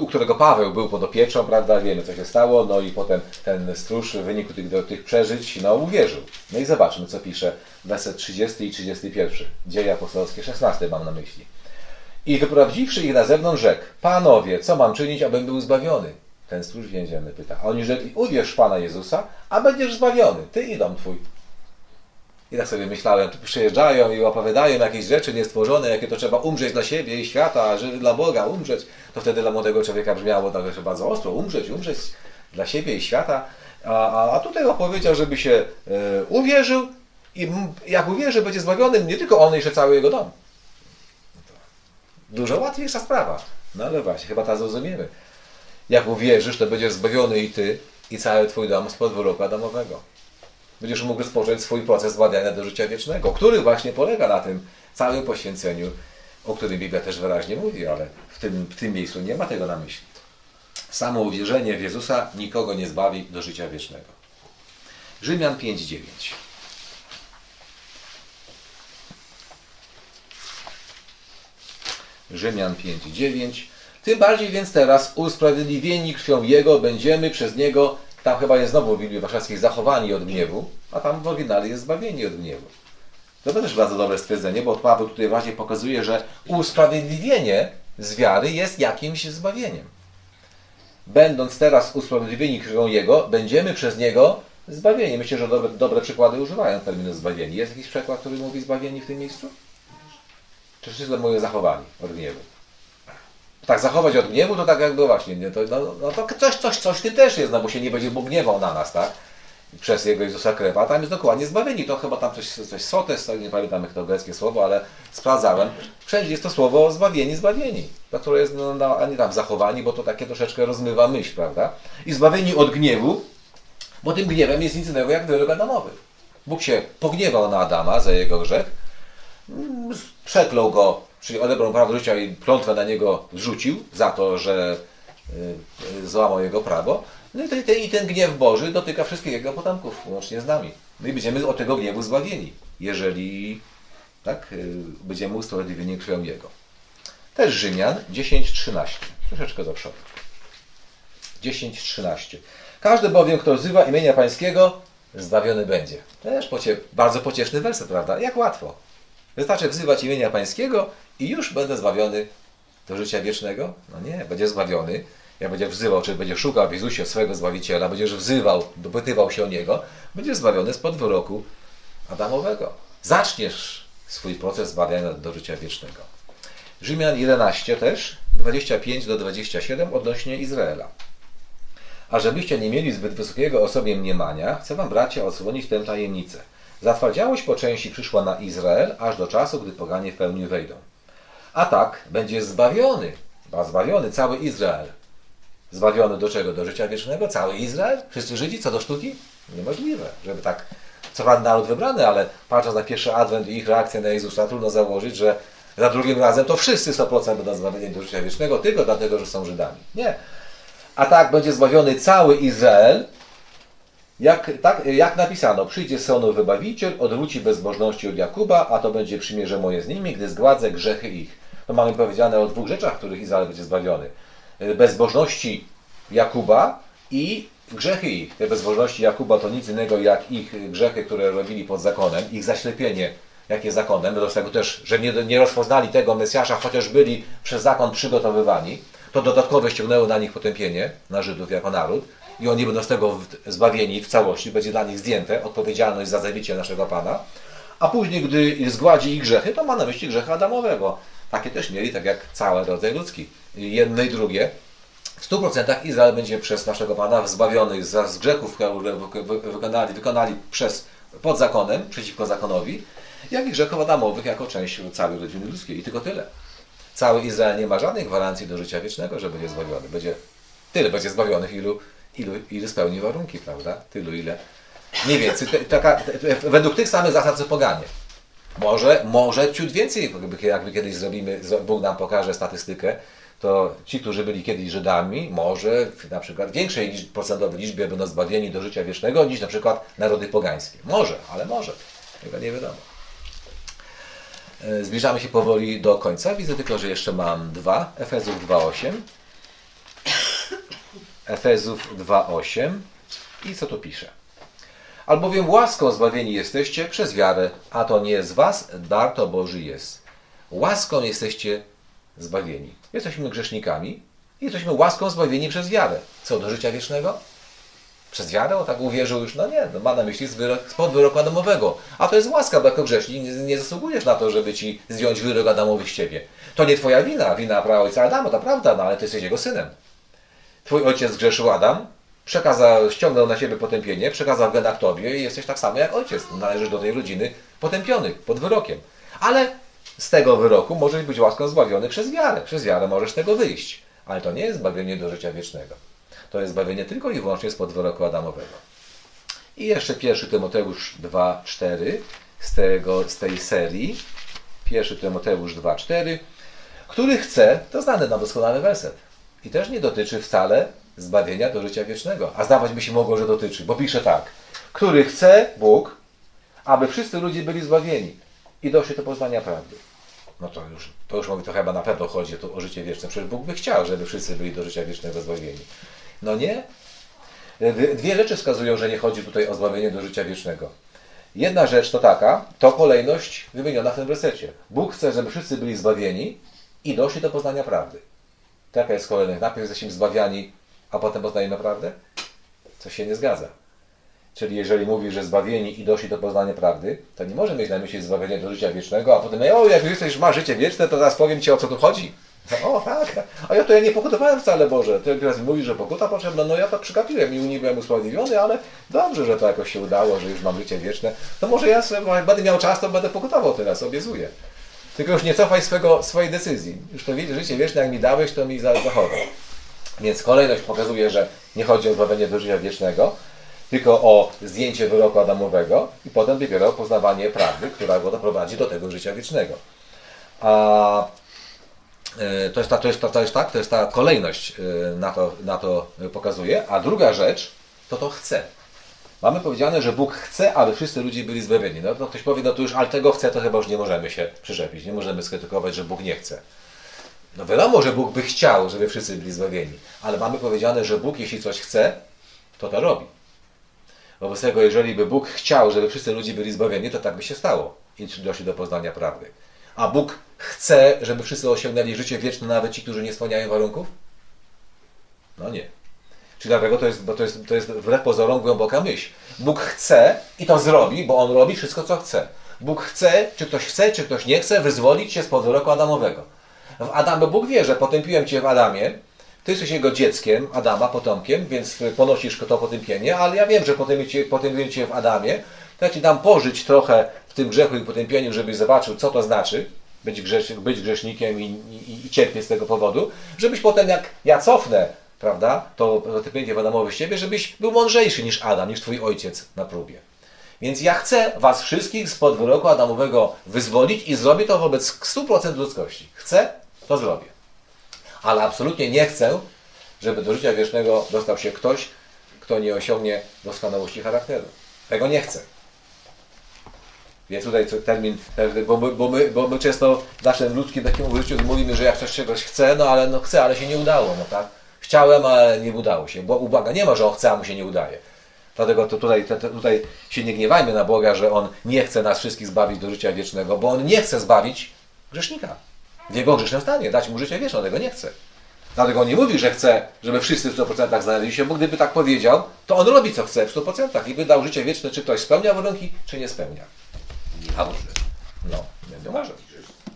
u którego Paweł był podopieczą, prawda, wiemy co się stało, no i potem ten stróż w wyniku tych, tych przeżyć, no uwierzył. No i zobaczmy co pisze, werset 30 i 31, Dzieje apostolskie 16 mam na myśli. I wyprowadziwszy ich na zewnątrz rzekł, panowie, co mam czynić, abym był zbawiony? Ten stróż więzienny pyta. Oni rzekli, uwierz Pana Jezusa, a będziesz zbawiony, ty i dom twój. I tak sobie myślałem, tu przyjeżdżają i opowiadają jakieś rzeczy niestworzone, jakie to trzeba umrzeć dla siebie i świata, a żywy dla Boga, umrzeć. To wtedy dla młodego człowieka brzmiało tak bardzo ostro, umrzeć, umrzeć dla siebie i świata. A, a, a tutaj opowiedział, żeby się e, uwierzył i jak uwierzy, będzie zbawiony nie tylko on, jeszcze cały jego dom. Dużo łatwiejsza sprawa. No ale właśnie, chyba tak zrozumiemy. Jak uwierzysz, to będziesz zbawiony i ty, i cały twój dom z podwórka Adamowego. Będziesz mógł rozpocząć swój proces zbawiania do życia wiecznego, który właśnie polega na tym całym poświęceniu, o którym Biblia też wyraźnie mówi, ale w tym, w tym miejscu nie ma tego na myśli. Samo uwierzenie w Jezusa nikogo nie zbawi do życia wiecznego. Rzymian 5:9. Rzymian 5:9. Tym bardziej więc teraz usprawiedliwieni krwią Jego będziemy przez Niego, tam chyba jest znowu w Biblii Warszawskiej, zachowani od gniewu, a tam w oryginale jest zbawieni od gniewu. To też bardzo dobre stwierdzenie, bo Paweł tutaj właśnie pokazuje, że usprawiedliwienie z wiary jest jakimś zbawieniem. Będąc teraz usprawiedliwieni krwią Jego, będziemy przez Niego zbawieni. Myślę, że dobre, dobre przykłady używają terminu zbawieni. Jest jakiś przykład, który mówi zbawieni w tym miejscu? Czy wszyscy mówią zachowani od gniewu? Tak, zachować od gniewu to tak jakby właśnie, nie, to, no, no to coś, coś, coś ty też jest, no bo się nie będzie Bóg gniewał na nas, tak? Przez Jego Jezusa krew, a tam jest dokładnie zbawieni. To chyba tam coś, coś sotes, nie pamiętam jak to greckie słowo, ale sprawdzałem. Wszędzie jest to słowo zbawieni, zbawieni. To, które jest, no, no, a nie tam zachowani, bo to takie troszeczkę rozmywa myśl, prawda? I zbawieni od gniewu, bo tym gniewem jest nic innego jak wyrok Adamowy. Bóg się pogniewał na Adama za jego grzech, przeklął go, czyli odebrał prawo życia i klątwę na niego rzucił za to, że y, złamał jego prawo. No i ten, ten, ten gniew Boży dotyka wszystkich jego potomków, łącznie z nami. No i będziemy od tego gniewu zbawieni, jeżeli tak, y, będziemy usprawiedliwieni krwią Jego. Też Rzymian 10.13. Troszeczkę do przodu. 10.13. Każdy bowiem, kto wzywa imienia Pańskiego, zbawiony będzie. Też pocie, bardzo pocieszny werset, prawda? Jak łatwo. Wystarczy wzywać imienia Pańskiego i już będę zbawiony do życia wiecznego? No nie, będzie zbawiony. Jak będziesz wzywał, czy będziesz szukał w Jezusie swojego Zbawiciela, będziesz wzywał, dopytywał się o Niego, będziesz zbawiony spod wyroku Adamowego. Zaczniesz swój proces zbawiania do życia wiecznego. Rzymian 11 też, 25 do 27 odnośnie Izraela. A żebyście nie mieli zbyt wysokiego o sobie mniemania, chcę wam, bracia, odsłonić tę tajemnicę. Zatwardziałość po części przyszła na Izrael, aż do czasu, gdy poganie w pełni wejdą. A tak będzie zbawiony, a zbawiony cały Izrael. Zbawiony do czego? Do życia wiecznego? Cały Izrael? Wszyscy Żydzi? Co do sztuki? Niemożliwe, żeby tak co prawda naród wybrany, ale patrząc na pierwszy adwent i ich reakcję na Jezusa, trudno założyć, że za drugim razem to wszyscy 100% będą zbawieni do życia wiecznego, tylko dlatego, że są Żydami. Nie. A tak będzie zbawiony cały Izrael, jak, tak, jak napisano, przyjdzie Sonu Wybawiciel, odwróci bezbożności od Jakuba, a to będzie przymierze moje z nimi, gdy zgładzę grzechy ich. To mamy powiedziane o dwóch rzeczach, których Izrael będzie zbawiony. Bezbożności Jakuba i grzechy ich. Te bezbożności Jakuba to nic innego jak ich grzechy, które robili pod zakonem, ich zaślepienie, jakie zakonem, do tego też, że nie, nie rozpoznali tego Mesjasza, chociaż byli przez zakon przygotowywani, to dodatkowo ściągnęło na nich potępienie, na Żydów jako naród i oni będą z tego zbawieni w całości, będzie dla nich zdjęte odpowiedzialność za zabicie naszego Pana, a później, gdy zgładzi ich grzechy, to ma na myśli grzechy Adamowego. Takie też mieli, tak jak cały rodzaj ludzki. Jedne i drugie. W 100% Izrael będzie przez naszego Pana zbawiony z grzechów, które wykonali, wykonali przez, pod zakonem, przeciwko zakonowi, jak i grzechów Adamowych jako część całej rodziny ludzkiej. I tylko tyle. Cały Izrael nie ma żadnej gwarancji do życia wiecznego, że będzie zbawiony. Będzie tyle będzie zbawionych, ilu ilu, ilu spełni warunki, prawda? Tylu, ile. Mniej więcej, taka, według tych samych zasad co poganie. Może, może ciut więcej, jakby, kiedyś zrobimy, Bóg nam pokaże statystykę, to ci, którzy byli kiedyś Żydami, może na przykład większej liczb, procentowej liczbie będą zbawieni do życia wiecznego niż na przykład narody pogańskie. Może, ale może. Tego nie wiadomo. E, zbliżamy się powoli do końca. Widzę tylko, że jeszcze mam dwa. Efezów 2.8. Efezów 2:8 i co tu pisze? Albowiem łaską zbawieni jesteście przez wiarę, a to nie z was, dar to Boży jest. Łaską jesteście zbawieni. Jesteśmy grzesznikami I jesteśmy łaską zbawieni przez wiarę. Co, do życia wiecznego? Przez wiarę? On tak uwierzył już, no nie, no ma na myśli spod wyroku Adamowego. A to jest łaska, bo jako grzesznik nie, nie zasługujesz na to, żeby ci zdjąć wyrok Adamowy z ciebie. To nie twoja wina, wina prawa ojca Adama, to prawda, no ale ty jesteś jego synem. Twój ojciec grzeszył Adam, przekazał, ściągnął na siebie potępienie, przekazał go na tobie i jesteś tak samo jak ojciec. Należysz do tej rodziny potępionych, pod wyrokiem. Ale z tego wyroku możesz być łaską zbawiony przez wiarę. Przez wiarę możesz z tego wyjść. Ale to nie jest zbawienie do życia wiecznego. To jest zbawienie tylko i wyłącznie spod wyroku Adamowego. I jeszcze pierwszy Tymoteusz 2,4 z, tego, z tej serii. Pierwszy Tymoteusz 2,4, który chce, to znany nam doskonały werset. I też nie dotyczy wcale zbawienia do życia wiecznego. A zdawać by się mogło, że dotyczy, bo pisze tak. Który chce Bóg, aby wszyscy ludzie byli zbawieni i doszli do poznania prawdy. No to już, to już mówię, to chyba na pewno chodzi tu o życie wieczne. Przecież Bóg by chciał, żeby wszyscy byli do życia wiecznego zbawieni. No nie? Dwie rzeczy wskazują, że nie chodzi tutaj o zbawienie do życia wiecznego. Jedna rzecz to taka, to kolejność wymieniona w tym wersecie. Bóg chce, żeby wszyscy byli zbawieni i doszli do poznania prawdy. Taka jest kolejność. Najpierw jesteśmy zbawiani, a potem poznajemy prawdę? Co się nie zgadza. Czyli jeżeli mówi, że zbawieni i doszli do poznania prawdy, to nie może mieć na myśli zbawienia do życia wiecznego, a potem, o, jak jesteś, masz życie wieczne, to teraz powiem Ci, o co tu chodzi. O, tak. A ja to ja nie pokutowałem wcale, Boże. Ty teraz mi mówisz, że pokuta potrzebna, no ja to przygapiłem i nie byłem usprawiedliwiony, ale dobrze, że to jakoś się udało, że już mam życie wieczne. To może ja sobie, będę miał czas, to będę pokutował teraz, obiecuję. Tylko już nie cofaj swego, swojej decyzji. Już to życie wieczne, jak mi dałeś, to mi zachował. Więc kolejność pokazuje, że nie chodzi o zbawienie do życia wiecznego, tylko o zdjęcie wyroku Adamowego i potem dopiero poznawanie prawdy, która go doprowadzi do tego życia wiecznego. A e, to jest, ta, to, jest ta, to jest tak, to jest ta kolejność e, na to, na to pokazuje. A druga rzecz to to chce. Mamy powiedziane, że Bóg chce, aby wszyscy ludzie byli zbawieni. No to ktoś powie, no to już, ale tego chce, to chyba już nie możemy się przyczepić. Nie możemy skrytykować, że Bóg nie chce. No wiadomo, że Bóg by chciał, żeby wszyscy byli zbawieni. Ale mamy powiedziane, że Bóg, jeśli coś chce, to to robi. Wobec tego, jeżeli by Bóg chciał, żeby wszyscy ludzie byli zbawieni, to tak by się stało i doszli do poznania prawdy. A Bóg chce, żeby wszyscy osiągnęli życie wieczne, nawet ci, którzy nie spełniają warunków? No nie. Czyli dlatego to jest, bo to jest, to jest wbrew pozorom głęboka myśl. Bóg chce i to zrobi, bo On robi wszystko, co chce. Bóg chce, czy ktoś chce, czy ktoś nie chce, wyzwolić się spod wyroku Adamowego. W Adam, bo Bóg wie, że potępiłem Cię w Adamie, Ty jesteś Jego dzieckiem, Adama, potomkiem, więc ponosisz to potępienie, ale ja wiem, że potępiłem Cię w Adamie, to ja Ci dam pożyć trochę w tym grzechu i potępieniu, żebyś zobaczył, co to znaczy być, grzesz, być grzesznikiem i, i, i cierpieć z tego powodu, żebyś potem, jak ja cofnę prawda, to potępienie Adamowe z Ciebie, żebyś był mądrzejszy niż Adam, niż Twój ojciec na próbie. Więc ja chcę Was wszystkich spod wyroku Adamowego wyzwolić i zrobię to wobec 100% ludzkości. Chcę, to zrobię. Ale absolutnie nie chcę, żeby do życia wiecznego dostał się ktoś, kto nie osiągnie doskonałości charakteru. Tego nie chcę. Więc tutaj termin, bo my, bo my, bo my często w naszym ludzkim takim życiu mówimy, że jak ktoś czegoś chce, no ale no chce, ale się nie udało, no tak? Chciałem, ale nie udało się. Bo uwaga, nie ma, że on chce, a mu się nie udaje. Dlatego to tutaj, tutaj się nie gniewajmy na Boga, że On nie chce nas wszystkich zbawić do życia wiecznego, bo On nie chce zbawić grzesznika w jego grzesznym stanie, dać mu życie wieczne, tego nie chce. Dlatego on nie mówi, że chce, żeby wszyscy w 100% znaleźli się, bo gdyby tak powiedział, to on robi co chce w 100% i by dał życie wieczne, czy ktoś spełnia warunki, czy nie spełnia. A może. No, nie, nie może.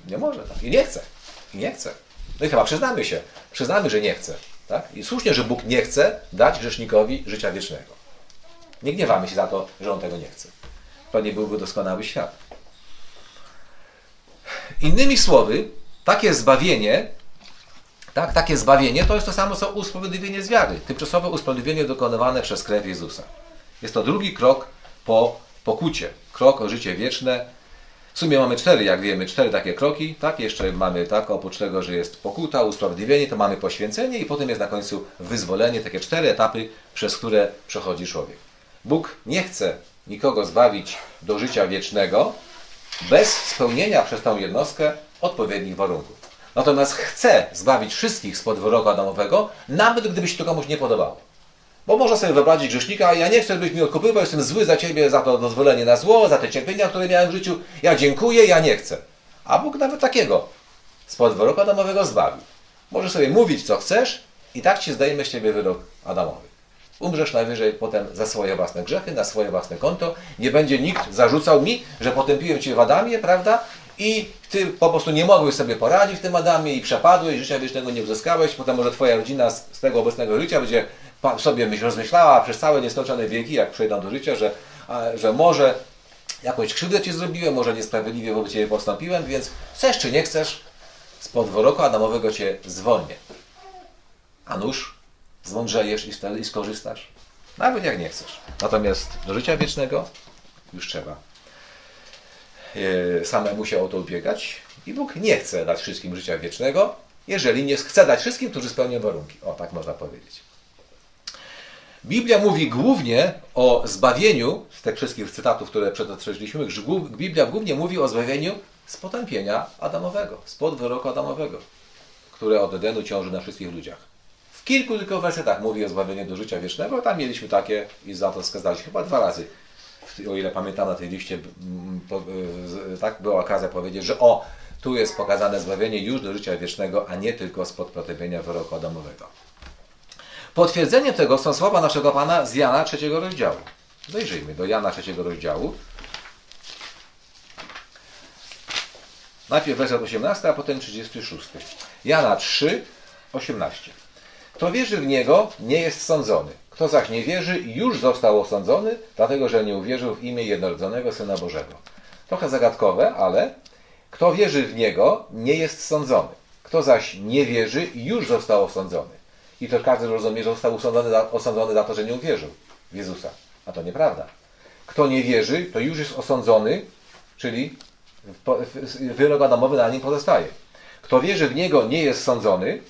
Nie może, tak. I nie chce. I nie chce. No i chyba przyznamy się. Przyznamy, że nie chce. Tak? I słusznie, że Bóg nie chce dać grzesznikowi życia wiecznego. Nie gniewamy się za to, że on tego nie chce. To nie byłby doskonały świat. Innymi słowy, takie zbawienie, tak, takie zbawienie to jest to samo co usprawiedliwienie z wiary. Tymczasowe usprawiedliwienie dokonywane przez krew Jezusa. Jest to drugi krok po pokucie. Krok o życie wieczne. W sumie mamy cztery, jak wiemy, cztery takie kroki. Tak, jeszcze mamy tak, oprócz tego, że jest pokuta, usprawiedliwienie, to mamy poświęcenie i potem jest na końcu wyzwolenie. Takie cztery etapy, przez które przechodzi człowiek. Bóg nie chce nikogo zbawić do życia wiecznego bez spełnienia przez tą jednostkę odpowiednich warunków. Natomiast chce zbawić wszystkich spod wyroku Adamowego, nawet gdyby się to komuś nie podobało. Bo można sobie wyobrazić grzesznika, ja nie chcę, żebyś mi odkupywał, jestem zły za Ciebie, za to dozwolenie na zło, za te cierpienia, które miałem w życiu, ja dziękuję, ja nie chcę. A Bóg nawet takiego spod wyroku Adamowego zbawi. Możesz sobie mówić, co chcesz, I tak ci zdajemy z ciebie wyrok Adamowy. Umrzesz najwyżej potem za swoje własne grzechy, na swoje własne konto. Nie będzie nikt zarzucał mi, że potępiłem cię w Adamie, prawda? I ty po prostu nie mogłeś sobie poradzić w tym Adamie i przepadłeś, życia wiecznego nie uzyskałeś. Potem może twoja rodzina z, z tego obecnego życia będzie pa- sobie myśl rozmyślała przez całe nieskończone wieki, jak przejdą do życia, że, że może jakąś krzywdę ci zrobiłem, może niesprawiedliwie wobec ciebie postąpiłem, więc chcesz czy nie chcesz, spod wyroku Adamowego cię zwolnię. A nuż zmądrzejesz i, sta- i skorzystasz? Nawet jak nie chcesz. Natomiast do życia wiecznego już trzeba e, samemu się o to ubiegać i Bóg nie chce dać wszystkim życia wiecznego, jeżeli nie chce dać wszystkim, którzy spełnią warunki. O, tak można powiedzieć. Biblia mówi głównie o zbawieniu, z tych wszystkich cytatów, które przeczytaliśmy, Biblia głównie mówi o zbawieniu z potępienia Adamowego, spod wyroku Adamowego, które od Edenu ciąży na wszystkich ludziach. W kilku tylko wersetach mówi o zbawieniu do życia wiecznego, tam mieliśmy takie i za to skazaliśmy chyba dwa razy. O ile pamiętam na tej liście, z- tak była okazja powiedzieć, że o, tu jest pokazane zbawienie już do życia wiecznego, a nie tylko spod potępienia wyroku Adamowego. Potwierdzeniem tego są słowa naszego Pana z Jana trzeciego rozdziału. Zajrzyjmy do Jana trzeciego rozdziału. Najpierw werset 18, a potem 36. Jana 3, 18. Kto wierzy w Niego, nie jest sądzony. Kto zaś nie wierzy, już został osądzony, dlatego że nie uwierzył w imię jednorodzonego Syna Bożego. Trochę zagadkowe, ale kto wierzy w Niego, nie jest sądzony. Kto zaś nie wierzy, już został osądzony. I to każdy rozumie, że został osądzony za, osądzony za to, że nie uwierzył w Jezusa. A to nieprawda. Kto nie wierzy, to już jest osądzony, czyli wyrok Adamowy na nim pozostaje. Kto wierzy w Niego, nie jest sądzony,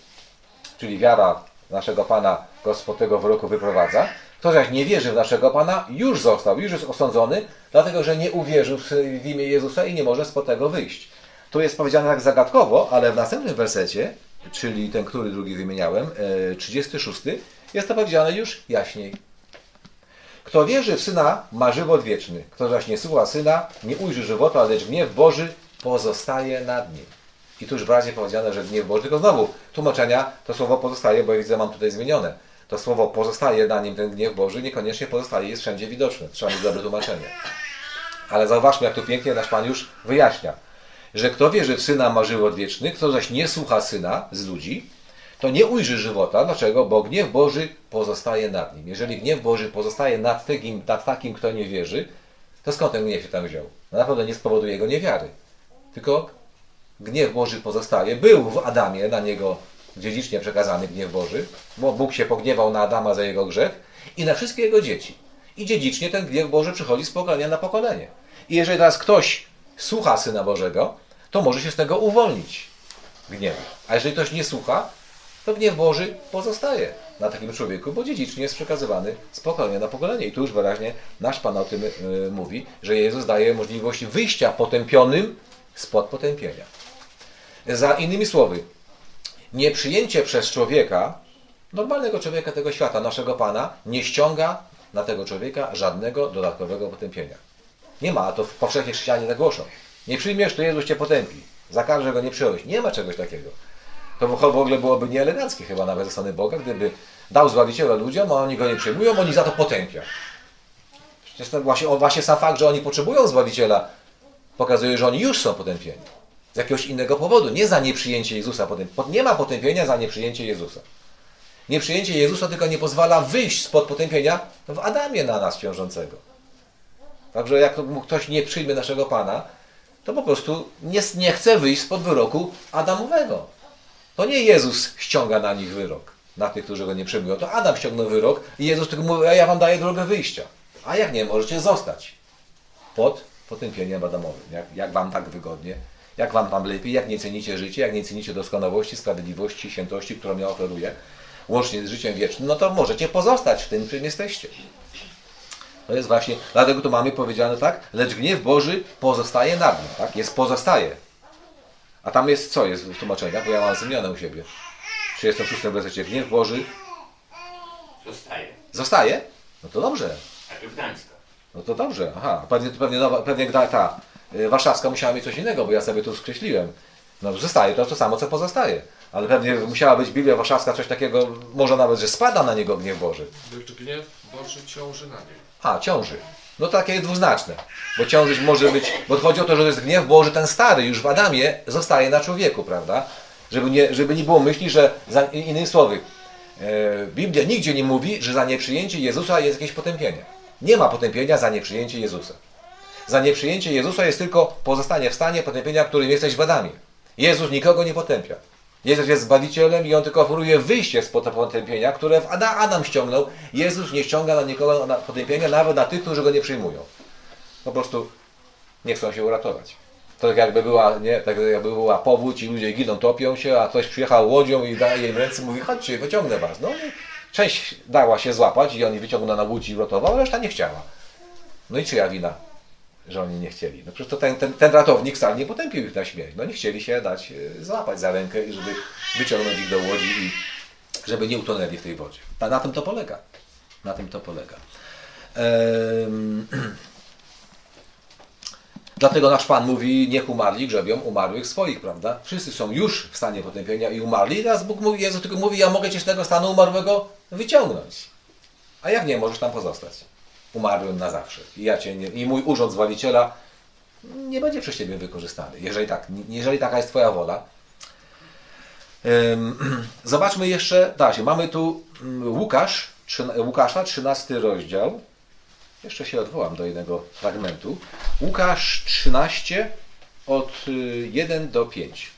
czyli wiara naszego Pana go spod tego wyroku wyprowadza. Kto zaś nie wierzy w naszego Pana, już został, już jest osądzony, dlatego że nie uwierzył w imię Jezusa i nie może spod tego wyjść. Tu jest powiedziane tak zagadkowo, ale w następnym wersecie, czyli ten, który drugi wymieniałem, e, 36, jest to powiedziane już jaśniej. Kto wierzy w Syna, ma żywot wieczny. Kto zaś nie słucha Syna, nie ujrzy żywota, lecz gniew Boży pozostaje nad nim. I tu już wyraźnie powiedziane, że gniew Boży, tylko znowu tłumaczenia, to słowo pozostaje, bo ja widzę, mam tutaj zmienione. To słowo pozostaje na nim, ten gniew Boży, niekoniecznie pozostaje, jest wszędzie widoczny. Trzeba mieć dobre tłumaczenie. Ale zauważmy, jak tu pięknie nasz Pan już wyjaśnia, że kto wierzy w Syna, ma żywot wieczny, kto zaś nie słucha Syna z ludzi, to nie ujrzy żywota. Dlaczego? Bo gniew Boży pozostaje nad nim. Jeżeli gniew Boży pozostaje nad takim, nad takim kto nie wierzy, to skąd ten gniew się tam wziął? No na pewno nie z powodu jego niewiary. Tylko gniew Boży pozostaje. Był w Adamie na niego dziedzicznie przekazany gniew Boży, bo Bóg się pogniewał na Adama za jego grzech i na wszystkie jego dzieci. I dziedzicznie ten gniew Boży przychodzi z pokolenia na pokolenie. I jeżeli teraz ktoś słucha Syna Bożego, to może się z tego uwolnić gniewu. A jeżeli ktoś nie słucha, to gniew Boży pozostaje na takim człowieku, bo dziedzicznie jest przekazywany z pokolenia na pokolenie. I tu już wyraźnie nasz Pan o tym y, mówi, że Jezus daje możliwość wyjścia potępionym spod potępienia. Za innymi słowy, nieprzyjęcie przez człowieka, normalnego człowieka tego świata, naszego Pana, nie ściąga na tego człowieka żadnego dodatkowego potępienia. Nie ma, a to powszechnie chrześcijanie tak głoszą. Nie przyjmiesz, to Jezus cię potępi. Zakaże go nie przyjąć. Nie ma czegoś takiego. To w ogóle byłoby nieeleganckie chyba nawet ze strony Boga, gdyby dał Zbawiciela ludziom, a oni go nie przyjmują, oni za to potępia. Przecież to właśnie, właśnie sam fakt, że oni potrzebują Zbawiciela, pokazuje, że oni już są potępieni. Z jakiegoś innego powodu, nie za nieprzyjęcie Jezusa. Nie ma potępienia za nieprzyjęcie Jezusa. Nieprzyjęcie Jezusa tylko nie pozwala wyjść spod potępienia w Adamie na nas ciążącego. Także jak ktoś nie przyjmie naszego Pana, to po prostu nie, nie chce wyjść spod wyroku Adamowego. To nie Jezus ściąga na nich wyrok, na tych, którzy go nie przyjmują. To Adam ściągnął wyrok i Jezus tylko mówi, a ja wam daję drogę wyjścia. A jak nie, możecie zostać pod potępieniem Adamowym. Jak, jak wam tak wygodnie, jak wam tam lepiej, jak nie cenicie życia, jak nie cenicie doskonałości, sprawiedliwości, świętości, którą ja oferuję, łącznie z życiem wiecznym, no to możecie pozostać w tym, czym jesteście. To jest właśnie, dlatego tu mamy powiedziane tak, lecz gniew Boży pozostaje nad nim, tak? Jest pozostaje. A tam jest, co jest w tłumaczeniach, bo ja mam zmienione u siebie. W 36 wersecie, gniew Boży Zostaje. zostaje? No to dobrze. A to Gdańska. No to dobrze, aha. Pewnie, pewnie, nowa, pewnie ta, ta y, warszawska musiała mieć coś innego, bo ja sobie tu skreśliłem. No zostaje to to samo, co pozostaje. Ale pewnie musiała być Biblia Warszawska, coś takiego, może nawet, że spada na niego gniew Boży. Gdyż gniew Boży ciąży na niej. A, ciąży. No takie dwuznaczne. Bo ciążyć może być, bo chodzi o to, że to jest gniew Boży, ten stary już w Adamie zostaje na człowieku, prawda? Żeby nie, żeby nie było myśli, że, za, innymi słowy, e, Biblia nigdzie nie mówi, że za nieprzyjęcie Jezusa jest jakieś potępienie. Nie ma potępienia za nieprzyjęcie Jezusa. Za nieprzyjęcie Jezusa jest tylko pozostanie w stanie potępienia, którym jesteś w Adamie. Jezus nikogo nie potępia. Jezus jest Zbawicielem i On tylko oferuje wyjście z potępienia, które Adam, ściągnął. Jezus nie ściąga na nikogo na potępienia, nawet na tych, którzy Go nie przyjmują. Po prostu nie chcą się uratować. To tak jakby była, nie, tak jakby była powódź i ludzie giną, topią się, a ktoś przyjechał łodzią i daje jej ręce mówi, chodźcie, wyciągnę was. No część dała się złapać i on jej wyciągnął na łódź i uratował, reszta nie chciała. No i czyja wina? Że oni nie chcieli. No przecież to ten, ten, ten ratownik wcale nie potępił ich na śmierć. No nie chcieli się dać e, złapać za rękę i żeby wyciągnąć ich do łodzi i żeby nie utonęli w tej wodzie. A na tym to polega. Na tym to polega. Ehm... Dlatego nasz Pan mówi, niech umarli grzebią umarłych swoich, prawda? Wszyscy są już w stanie potępienia i umarli. Teraz Bóg mówi, Jezus tylko mówi, ja mogę Cię z tego stanu umarłego wyciągnąć. A jak nie, możesz tam pozostać umarłym na zawsze. I, ja cię nie, I mój urząd Zbawiciela nie będzie przez Ciebie wykorzystany, jeżeli, tak, jeżeli taka jest Twoja wola. Zobaczmy jeszcze dalej. Mamy tu Łukasz, Łukasza, 13 rozdział. Jeszcze się odwołam do jednego fragmentu. Łukasz 13 od 1 do 5.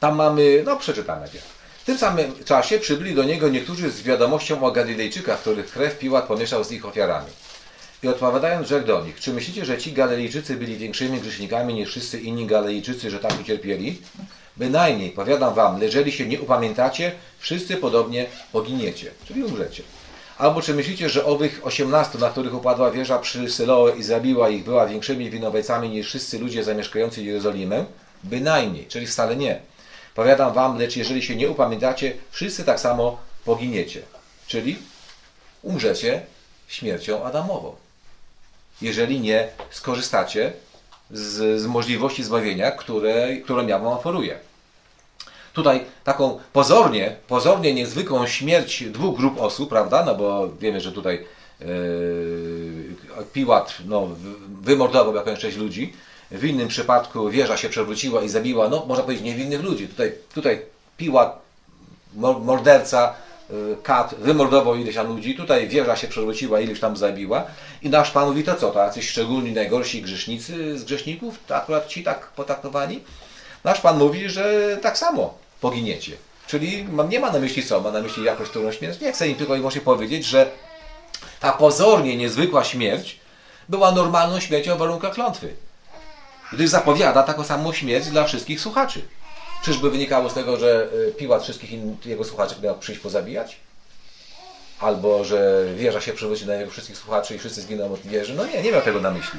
Tam mamy, no przeczytamy najpierw. W tym samym czasie przybyli do niego niektórzy z wiadomością o Galilejczykach, których krew Piłat pomieszał z ich ofiarami. I odpowiadając, rzekł do nich, czy myślicie, że ci Galilejczycy byli większymi grzesznikami niż wszyscy inni Galilejczycy, że tak ucierpieli? Bynajmniej, powiadam wam, jeżeli się nie upamiętacie, wszyscy podobnie poginiecie, czyli umrzecie. Albo czy myślicie, że owych osiemnastu, na których upadła wieża przy Syloe i zabiła ich, była większymi winowajcami niż wszyscy ludzie zamieszkający Jerozolimę? Bynajmniej, czyli wcale nie. Powiadam wam, lecz jeżeli się nie upamiętacie, wszyscy tak samo poginiecie. Czyli umrzecie śmiercią Adamową. Jeżeli nie skorzystacie z, z możliwości zbawienia, które, którą ja wam oferuję. Tutaj taką pozornie, pozornie niezwykłą śmierć dwóch grup osób, prawda? No bo wiemy, że tutaj yy, Piłat no, wymordował jakąś część ludzi, w innym przypadku wieża się przewróciła i zabiła, no można powiedzieć, niewinnych ludzi. Tutaj, tutaj piła, morderca, y, kat wymordował ileś tam ludzi, tutaj wieża się przewróciła, ileś tam zabiła. I nasz Pan mówi, to co, to jacyś szczególni, najgorsi grzesznicy z grzeszników, akurat ci tak potraktowani? Nasz Pan mówi, że tak samo poginiecie. Czyli nie ma na myśli co, ma na myśli jakoś którą śmierć. Nie chcę im tylko i wyłącznie powiedzieć, że ta pozornie niezwykła śmierć była normalną śmiercią w warunkach klątwy gdyż zapowiada taką samą śmierć dla wszystkich słuchaczy. Czyżby wynikało z tego, że y, Piłat wszystkich jego słuchaczy miał przyjść pozabijać? Albo że wieża się przewróci na jego wszystkich słuchaczy i wszyscy zginą od wieży? No nie, nie miał tego na myśli.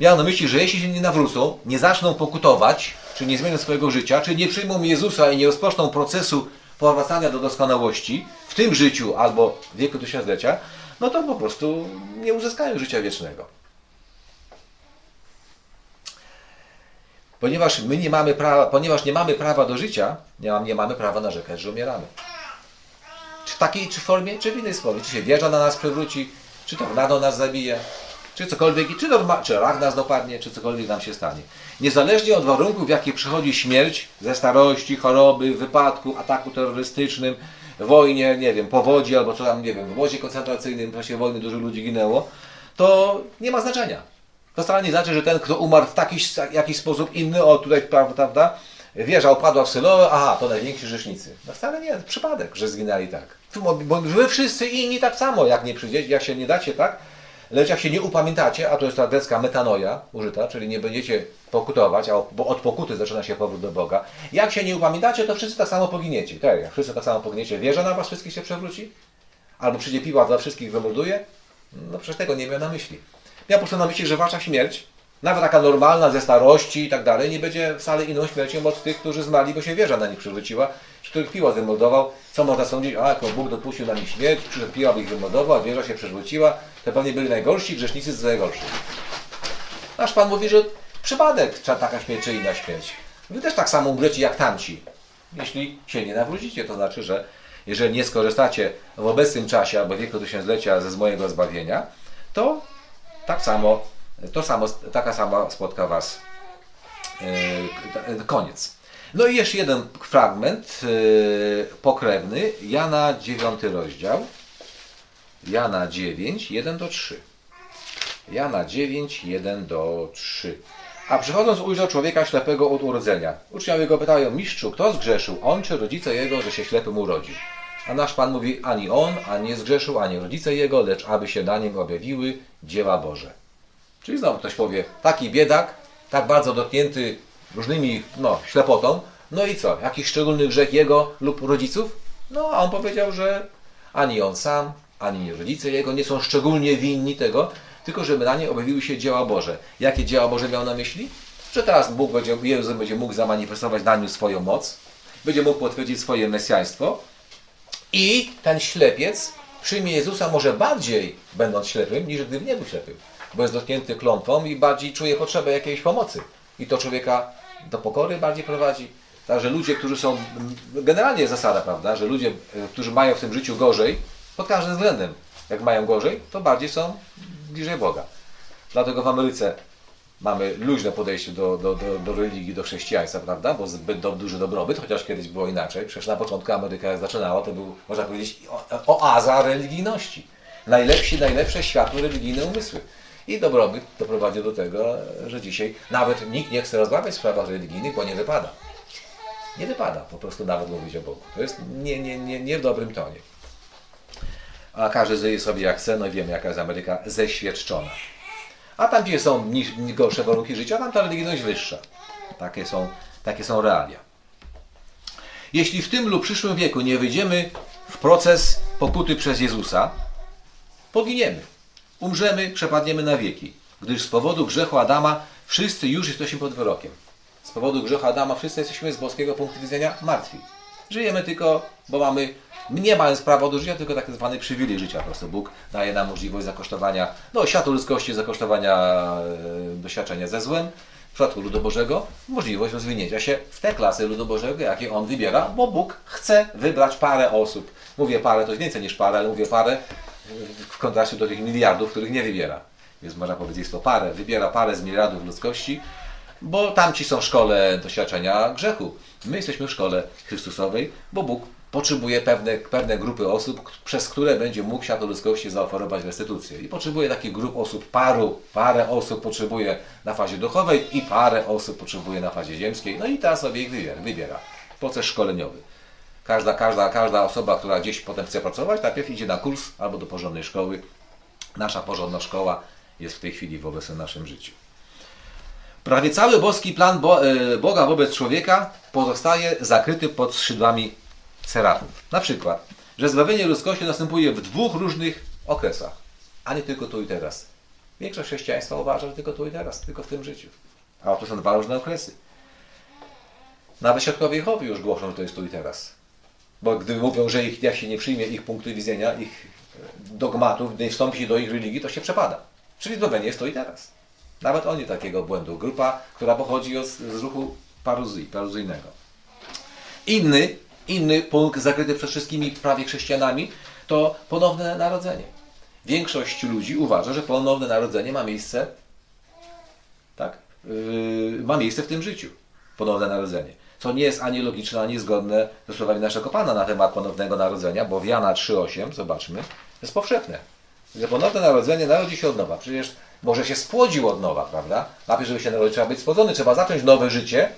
Miał na myśli, że jeśli się nie nawrócą, nie zaczną pokutować, czy nie zmienią swojego życia, czy nie przyjmą Jezusa i nie rozpoczną procesu powracania do doskonałości w tym życiu albo w wieku tysiąclecia, no to po prostu nie uzyskają życia wiecznego. Ponieważ my nie mamy prawa, ponieważ nie mamy prawa do życia, nie, nie mamy prawa narzekać, że umieramy. Czy w takiej czy formie, czy w innej formie. Czy się wieża na nas przewróci, czy tornado nas zabije, czy cokolwiek, czy, norma, czy rak nas dopadnie, czy cokolwiek nam się stanie. Niezależnie od warunków, w jakich przychodzi śmierć, ze starości, choroby, wypadku, ataku terrorystycznym, wojnie, nie wiem, powodzi albo co tam, nie wiem, w wozie koncentracyjnym w czasie wojny dużo ludzi ginęło, to nie ma znaczenia. To wcale nie znaczy, że ten, kto umarł w taki, jakiś sposób inny, o tutaj, prawda, wieża upadła w Syloe, aha, to najwięksi grzesznicy. No wcale nie, przypadek, że zginęli tak. Bo wy wszyscy inni tak samo, jak nie przyjdziecie, jak się nie dacie, tak? Lecz jak się nie upamiętacie, a to jest ta grecka metanoja użyta, czyli nie będziecie pokutować, bo od pokuty zaczyna się powrót do Boga. Jak się nie upamiętacie, to wszyscy tak samo poginiecie. Tak, jak wszyscy tak samo poginiecie, wieża na was wszystkich się przewróci? Albo przyjdzie piła, dla wszystkich wymorduje? No przecież tego nie miał na myśli. Po prostu na myśli, że wasza śmierć, nawet taka normalna, ze starości i tak dalej, nie będzie wcale inną śmiercią od tych, którzy zmarli, bo się wieża na nich przywróciła, których piła wymordował. Co można sądzić? A, jak Bóg dopuścił na nich śmierć, przyszedł piła, by ich wymordował, a wieża się przywróciła, to pewnie byli najgorsi grzesznicy z najgorszych. Nasz Pan mówi, że przypadek taka śmierć czy inna śmierć. Wy też tak samo umrzecie jak tamci, jeśli się nie nawrócicie. To znaczy, że jeżeli nie skorzystacie w obecnym czasie albo wieku tysiąclecia ze z mojego zbawienia, to tak samo, to samo, taka sama spotka was e, koniec. No i jeszcze jeden fragment e, pokrewny, Jana 9 rozdział, Jana 9, 1 do 3. Jana 9, 1 do 3. A przychodząc ujrzał człowieka ślepego od urodzenia. Uczniowie go pytają, mistrzu, kto zgrzeszył, on czy rodzice jego, że się ślepym urodził? A nasz Pan mówi, ani on, ani nie zgrzeszył, ani rodzice jego, lecz aby się na nim objawiły dzieła Boże. Czyli znowu ktoś powie, taki biedak, tak bardzo dotknięty różnymi, no, ślepotą, no i co, jakiś szczególny grzech jego lub rodziców? No, a on powiedział, że ani on sam, ani rodzice jego nie są szczególnie winni tego, tylko żeby na nie objawiły się dzieła Boże. Jakie dzieła Boże miał na myśli? Że teraz Bóg będzie, Jezus będzie mógł zamanifestować na nim swoją moc, będzie mógł potwierdzić swoje mesjaństwo i ten ślepiec przyjmie Jezusa może bardziej będąc ślepym, niż gdyby nie był ślepym, bo jest dotknięty klątwą i bardziej czuje potrzebę jakiejś pomocy. I to człowieka do pokory bardziej prowadzi. Także ludzie, którzy są, generalnie jest zasada, prawda, że ludzie, e, którzy mają w tym życiu gorzej, pod każdym względem, jak mają gorzej, to bardziej są bliżej Boga. Dlatego w Ameryce mamy luźne podejście do, do, do, do religii, do chrześcijaństwa, prawda? Bo zbyt do, duży dobrobyt, chociaż kiedyś było inaczej. Przecież na początku Ameryka zaczynała, to był, można powiedzieć, oaza religijności. Najlepsi, najlepsze światło religijne umysły. I dobrobyt doprowadził do tego, że dzisiaj nawet nikt nie chce rozmawiać w sprawach religijnych, bo nie wypada. Nie wypada po prostu nawet mówić o Bogu. To jest nie, nie, nie, nie w dobrym tonie. A każdy żyje sobie jak chce, no i wiemy jaka jest Ameryka zeświadczona. A tam, gdzie są niż, gorsze warunki życia, tam ta religijność wyższa. Takie są, takie są realia. Jeśli w tym lub przyszłym wieku nie wyjdziemy w proces pokuty przez Jezusa, poginiemy. Umrzemy, przepadniemy na wieki. Gdyż z powodu grzechu Adama wszyscy już jesteśmy pod wyrokiem. Z powodu grzechu Adama wszyscy jesteśmy z boskiego punktu widzenia martwi. Żyjemy tylko, bo mamy, nie mając prawa do życia, tylko tak zwany przywilej życia. Po prostu Bóg daje nam możliwość zakosztowania, no światu ludzkości, zakosztowania e, doświadczenia ze złem. W przypadku ludu Bożego możliwość rozwinięcia się w te klasy ludu Bożego, jakie On wybiera, bo Bóg chce wybrać parę osób. Mówię parę, to jest więcej niż parę, ale mówię parę w kontraście do tych miliardów, których nie wybiera. Więc można powiedzieć, to parę, wybiera parę z miliardów ludzkości, bo tamci są w szkole doświadczenia grzechu. My jesteśmy w szkole Chrystusowej, bo Bóg potrzebuje pewne, pewne grupy osób, przez które będzie mógł światu ludzkości zaoferować restytucję. I potrzebuje takich grup osób, paru, parę osób potrzebuje na fazie duchowej i parę osób potrzebuje na fazie ziemskiej. No i teraz sobie ich wybiera. wybiera. Proces szkoleniowy. Każda, każda, każda osoba, która gdzieś potem chce pracować, najpierw idzie na kurs albo do porządnej szkoły. Nasza porządna szkoła jest w tej chwili w obecnym naszym życiu. Prawie cały boski plan Bo- e, Boga wobec człowieka pozostaje zakryty pod skrzydłami serafów. Na przykład, że zbawienie ludzkości następuje w dwóch różnych okresach, a nie tylko tu i teraz. Większość chrześcijaństwa uważa, że tylko tu i teraz, tylko w tym życiu. A to są dwa różne okresy. Nawet świadkowie Jehowy już głoszą, że to jest tu i teraz. Bo gdy mówią, że ich, jak się nie przyjmie ich punktu widzenia, ich dogmatów, gdy wstąpi się do ich religii, to się przepada. Czyli zbawienie jest tu i teraz. Nawet oni takiego błędu. Grupa, która pochodzi od, z ruchu paruzji, paruzyjnego. Inny, inny punkt zakryty przez wszystkimi prawie chrześcijanami to ponowne narodzenie. Większość ludzi uważa, że ponowne narodzenie ma miejsce tak? Yy, ma miejsce w tym życiu. Ponowne narodzenie. Co nie jest ani logiczne, ani zgodne ze słowami naszego Pana na temat ponownego narodzenia, bo w Jana 3,8, zobaczmy, jest powszechne. Że ponowne narodzenie narodzi się od nowa. Przecież może się spłodził od nowa, prawda? Najpierw, żeby się narodzić, trzeba być spłodzony, trzeba zacząć nowe życie.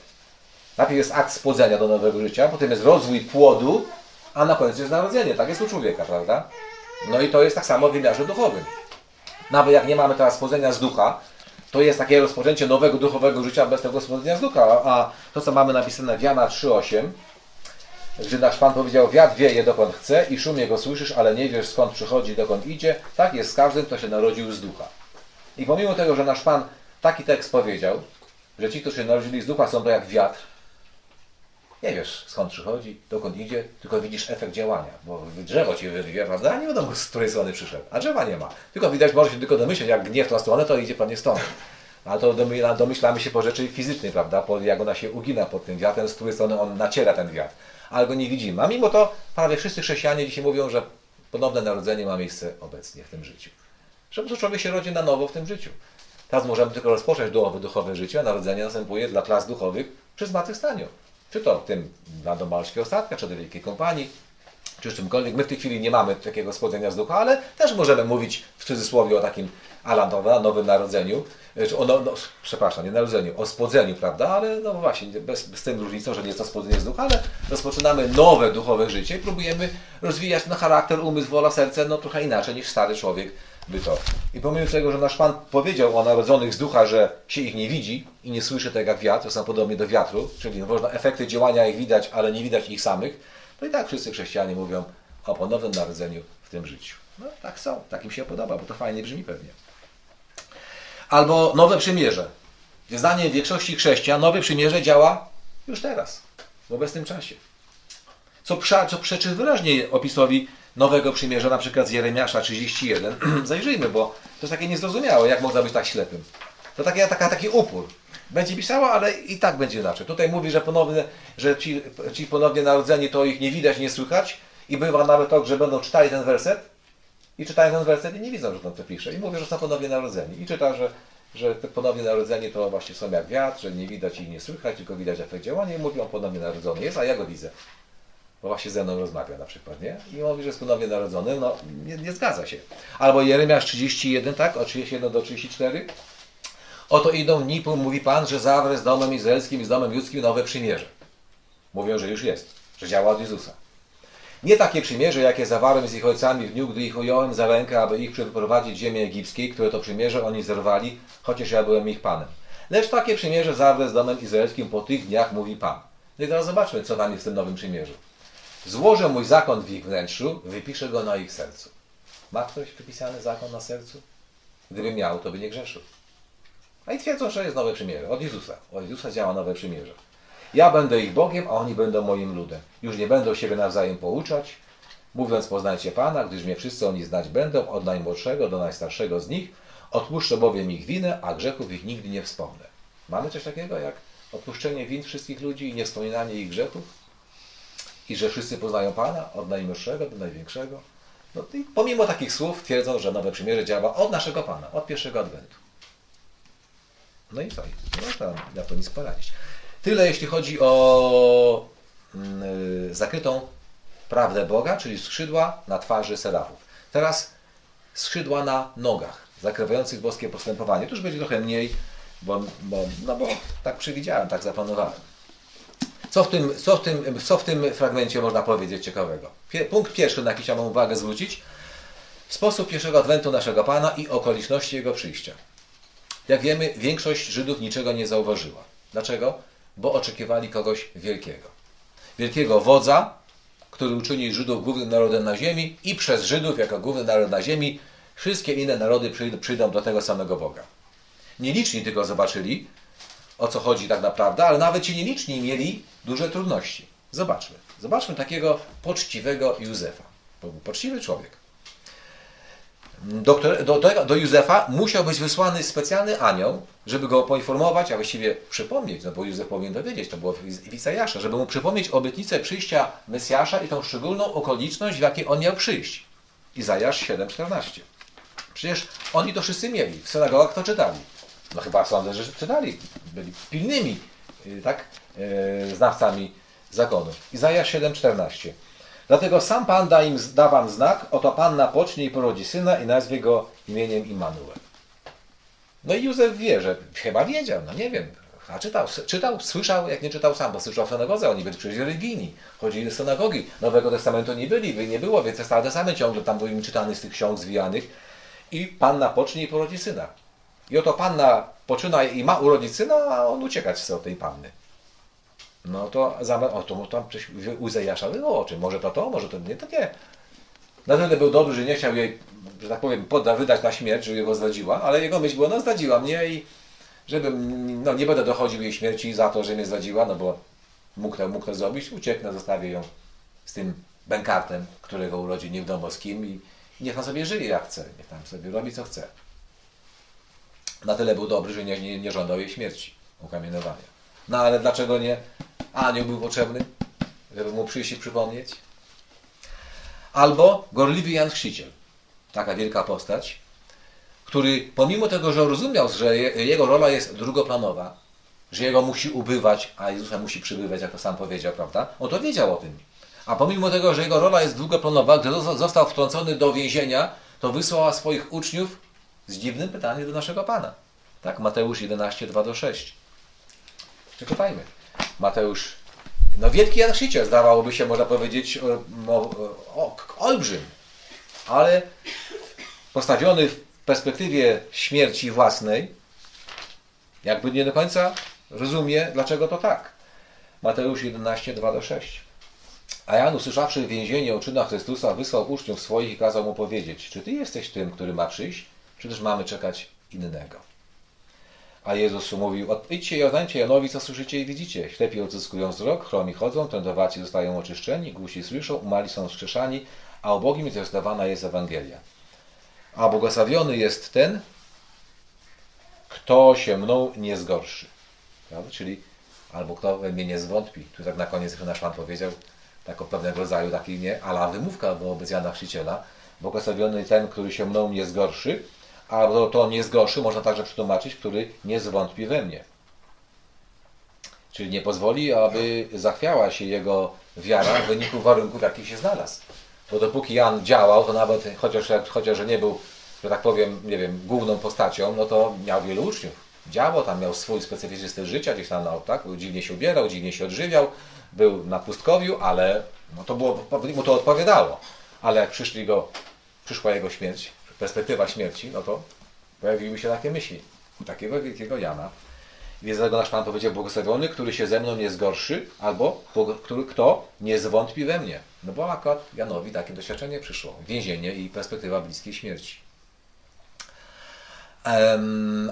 Najpierw jest akt spłodzenia do nowego życia, potem jest rozwój płodu, a na końcu jest narodzenie. Tak jest u człowieka, prawda? No i to jest tak samo w wymiarze duchowym. Nawet jak nie mamy teraz spłodzenia z ducha, to jest takie rozpoczęcie nowego duchowego życia bez tego spłodzenia z ducha. A to, co mamy napisane w Jana 3,8, gdy nasz Pan powiedział, wiatr wieje dokąd chce i szum jego słyszysz, ale nie wiesz skąd przychodzi, dokąd idzie, tak jest z każdym, kto się narodził z ducha. I pomimo tego, że nasz Pan taki tekst powiedział, że ci, którzy się narodzili z ducha, są to jak wiatr, nie wiesz skąd przychodzi, dokąd idzie, tylko widzisz efekt działania, bo drzewo cię wyrwie, prawda? A nie wiadomo z której strony przyszedł, a drzewa nie ma. Tylko widać, może się tylko domyśleć, jak gniew tą stronę, to idzie pewnie stąd. Ale to domy- domyślamy się po rzeczy fizycznej, prawda? Po, jak ona się ugina pod tym wiatrem, z której strony on naciera ten wiatr. Ale go nie widzimy. A mimo to prawie wszyscy chrześcijanie dzisiaj mówią, że ponowne narodzenie ma miejsce obecnie w tym życiu. Że po prostu człowiek się rodzi na nowo w tym życiu. Teraz możemy tylko rozpocząć duchowe, duchowe życie, a narodzenie następuje dla klas duchowych przy zmartwychwstaniu. Czy to tym dla domalskiego statka, czy do wielkiej kompanii, czy czymkolwiek. My w tej chwili nie mamy takiego spłodzenia z ducha, ale też możemy mówić w cudzysłowie o takim Alantowa, nowym narodzeniu, czy o, no, no, przepraszam, nie narodzeniu, o spłodzeniu, prawda, ale no właśnie, bez, z tym różnicą, że nie jest to spłodzenie z ducha, ale rozpoczynamy nowe duchowe życie i próbujemy rozwijać na charakter, umysł, wola, serce, no trochę inaczej niż stary człowiek by to. I pomimo tego, że nasz Pan powiedział o narodzonych z ducha, że się ich nie widzi i nie słyszy tak jak wiatr, to są podobnie do wiatru, czyli można efekty działania ich widać, ale nie widać ich samych, to i tak wszyscy chrześcijanie mówią o ponownym narodzeniu w tym życiu. No tak są, tak im się podoba, bo to fajnie brzmi pewnie. Albo nowe przymierze. Zdaniem większości chrześcijan nowe przymierze działa już teraz, w obecnym czasie. Co, prza, co przeczy wyraźnie opisowi nowego przymierza, na przykład z Jeremiasza 31. Zajrzyjmy, bo to jest takie niezrozumiałe, jak można być tak ślepym. To takie, taka, taki upór. Będzie pisała, ale i tak będzie inaczej. Tutaj mówi, że, ponowne, że ci, ci ponownie narodzeni to ich nie widać, nie słychać i bywa nawet tak, że będą czytali ten werset i czytają ten werset i nie widzą, że tam to pisze. I mówią, że są ponownie narodzeni. I czyta, że, że te ponownie narodzeni to właśnie są jak wiatr, że nie widać ich, nie słychać, tylko widać efekt działania i mówią, ponownie narodzony jest, a ja go widzę. Bo właśnie ze mną rozmawia na przykład, nie? I mówi, że jest ponownie narodzony, no nie, nie zgadza się. Albo Jeremiasz 31, tak? Od 31 do 34. Oto idą dni, mówi Pan, że zawrę z domem izraelskim i z domem judzkim nowe przymierze. Mówią, że już jest, że działa od Jezusa. Nie takie przymierze, jakie zawarłem z ich ojcami w dniu, gdy ich ująłem za rękę, aby ich przeprowadzić z ziemi egipskiej, które to przymierze oni zerwali, chociaż ja byłem ich Panem. Lecz takie przymierze zawrę z domem izraelskim po tych dniach, mówi Pan. No i teraz zobaczmy, co tam jest w tym nowym przymierzu. Złożę mój zakon w ich wnętrzu, wypiszę go na ich sercu. Ma ktoś wypisany zakon na sercu? Gdyby miał, to by nie grzeszył. A i twierdzą, że jest nowe przymierze. Od Jezusa. Od Jezusa działa nowe przymierze. Ja będę ich Bogiem, a oni będą moim ludem. Już nie będą siebie nawzajem pouczać, mówiąc poznajcie Pana, gdyż mnie wszyscy oni znać będą, od najmłodszego do najstarszego z nich. Odpuszczę bowiem ich winę, a grzechów ich nigdy nie wspomnę. Mamy coś takiego jak odpuszczenie win wszystkich ludzi i niewspominanie ich grzechów? I że wszyscy poznają Pana, od najmłodszego do największego? No i pomimo takich słów twierdzą, że nowe przymierze działa od naszego Pana, od pierwszego adwentu. No i co? No to na to nic poradzić. Tyle jeśli chodzi o yy, zakrytą prawdę Boga, czyli skrzydła na twarzy serafów. Teraz skrzydła na nogach, zakrywających boskie postępowanie. Tu już będzie trochę mniej, bo, bo, no bo tak przewidziałem, tak zaplanowałem. Co w, tym, co, w tym, co w tym fragmencie można powiedzieć ciekawego? Punkt pierwszy, na jaki chciałbym uwagę zwrócić. Sposób pierwszego adwentu naszego Pana i okoliczności Jego przyjścia. Jak wiemy, większość Żydów niczego nie zauważyła. Dlaczego? Bo oczekiwali kogoś wielkiego. Wielkiego wodza, który uczyni Żydów głównym narodem na ziemi i przez Żydów jako główny naród na ziemi wszystkie inne narody przyjdą do tego samego Boga. Nieliczni tylko zobaczyli, o co chodzi tak naprawdę, ale nawet ci nieliczni mieli duże trudności. Zobaczmy. Zobaczmy takiego poczciwego Józefa. To był poczciwy człowiek. Do, do, do, do Józefa musiał być wysłany specjalny anioł, żeby go poinformować, a właściwie przypomnieć, no bo Józef powinien dowiedzieć, to było w Izajasza, żeby mu przypomnieć obietnicę przyjścia Mesjasza i tą szczególną okoliczność, w jakiej on miał przyjść. Izajasz 7,14. Przecież oni to wszyscy mieli, w synagogach to czytali. No chyba sądzę, że czytali, byli pilnymi tak, znawcami zakonu. Izajasz 7,14. Dlatego sam Pan da, im, da wam znak, oto Panna pocznie i porodzi syna i nazwie go imieniem Immanuel. No i Józef wie, że chyba wiedział, no nie wiem, a czytał, czytał, słyszał, jak nie czytał sam, bo słyszał w synagodze, oni byli przecież religijni, chodzili do synagogi, Nowego Testamentu nie byli, nie było, więc Stare Testament ciągle tam był im czytany z tych ksiąg zwijanych i Panna pocznie i porodzi syna. I oto Panna poczyna i ma urodzić syna, a on uciekać chce od tej Panny. No to, o, to tam u Izajasza było o czym, może to to, może to nie, to nie. Na tyle był dobry, że nie chciał jej, że tak powiem, podda, wydać na śmierć, żeby go zdradziła, ale jego myśl była, no zdradziła mnie i żebym, no nie będę dochodził jej śmierci za to, że mnie zdradziła, no bo mógł to, mógł to zrobić, ucieknę, zostawię ją z tym bękartem, którego urodzi nie wiadomo z kim i niech on sobie żyje jak chce, niech tam sobie robi co chce. Na tyle był dobry, że nie, nie, nie żądał jej śmierci, ukamienowania. No ale dlaczego nie? Anioł był potrzebny, żeby mu przyjść i przypomnieć. Albo gorliwy Jan Chrzciciel, taka wielka postać, który pomimo tego, że rozumiał, że je, jego rola jest drugoplanowa, że jego musi ubywać, a Jezusa musi przybywać, jak to sam powiedział, prawda? On to wiedział o tym. A pomimo tego, że jego rola jest drugoplanowa, gdy został wtrącony do więzienia, to wysłał swoich uczniów z dziwnym pytaniem do naszego Pana. Tak, Mateusz 11, 2-6. Przeczytajmy. Mateusz, no wielki Jan Chrzciciel, zdawałoby się, można powiedzieć, o, o, o, olbrzym, ale postawiony w perspektywie śmierci własnej, jakby nie do końca rozumie, dlaczego to tak. Mateusz 11, 2-6. A Jan, usłyszawszy w więzieniu o czynach Chrystusa, wysłał uczniów swoich i kazał mu powiedzieć, czy Ty jesteś tym, który ma przyjść, czy też mamy czekać innego. A Jezus mówił, idźcie i oznajcie Janowi, co słyszycie i widzicie. Ślepi odzyskują wzrok, chromi chodzą, trędowaci zostają oczyszczeni, głusi słyszą, umali są wskrzeszani, a ubogim jest rozdawana jest Ewangelia. A błogosławiony jest ten, kto się mną nie zgorszy. Prawda? Czyli albo kto we mnie nie zwątpi. Tu tak na koniec nasz Pan powiedział, taką pewnego rodzaju taki nie, ala wymówka wobec Jana Chrzciciela. Błogosławiony ten, który się mną nie zgorszy, a to nie zgorszy można także przetłumaczyć, który nie zwątpi we mnie. Czyli nie pozwoli, aby zachwiała się jego wiara w wyniku warunków, jakich się znalazł. Bo dopóki Jan działał, to nawet chociaż, chociaż nie był, że tak powiem, nie wiem, główną postacią, no to miał wielu uczniów. Działał, tam miał swój specyficzny styl życia, gdzieś tam, no, tak, dziwnie się ubierał, dziwnie się odżywiał, był na pustkowiu, ale no, to było, mu to odpowiadało. Ale jak przyszli go, przyszła jego śmierć, perspektywa śmierci, no to pojawiły się takie myśli takiego wielkiego Jana. Więc dlatego nasz Pan powiedział, błogosławiony, który się ze mną nie zgorszy, albo który, kto nie zwątpi we mnie. No bo akurat Janowi takie doświadczenie przyszło. Więzienie i perspektywa bliskiej śmierci.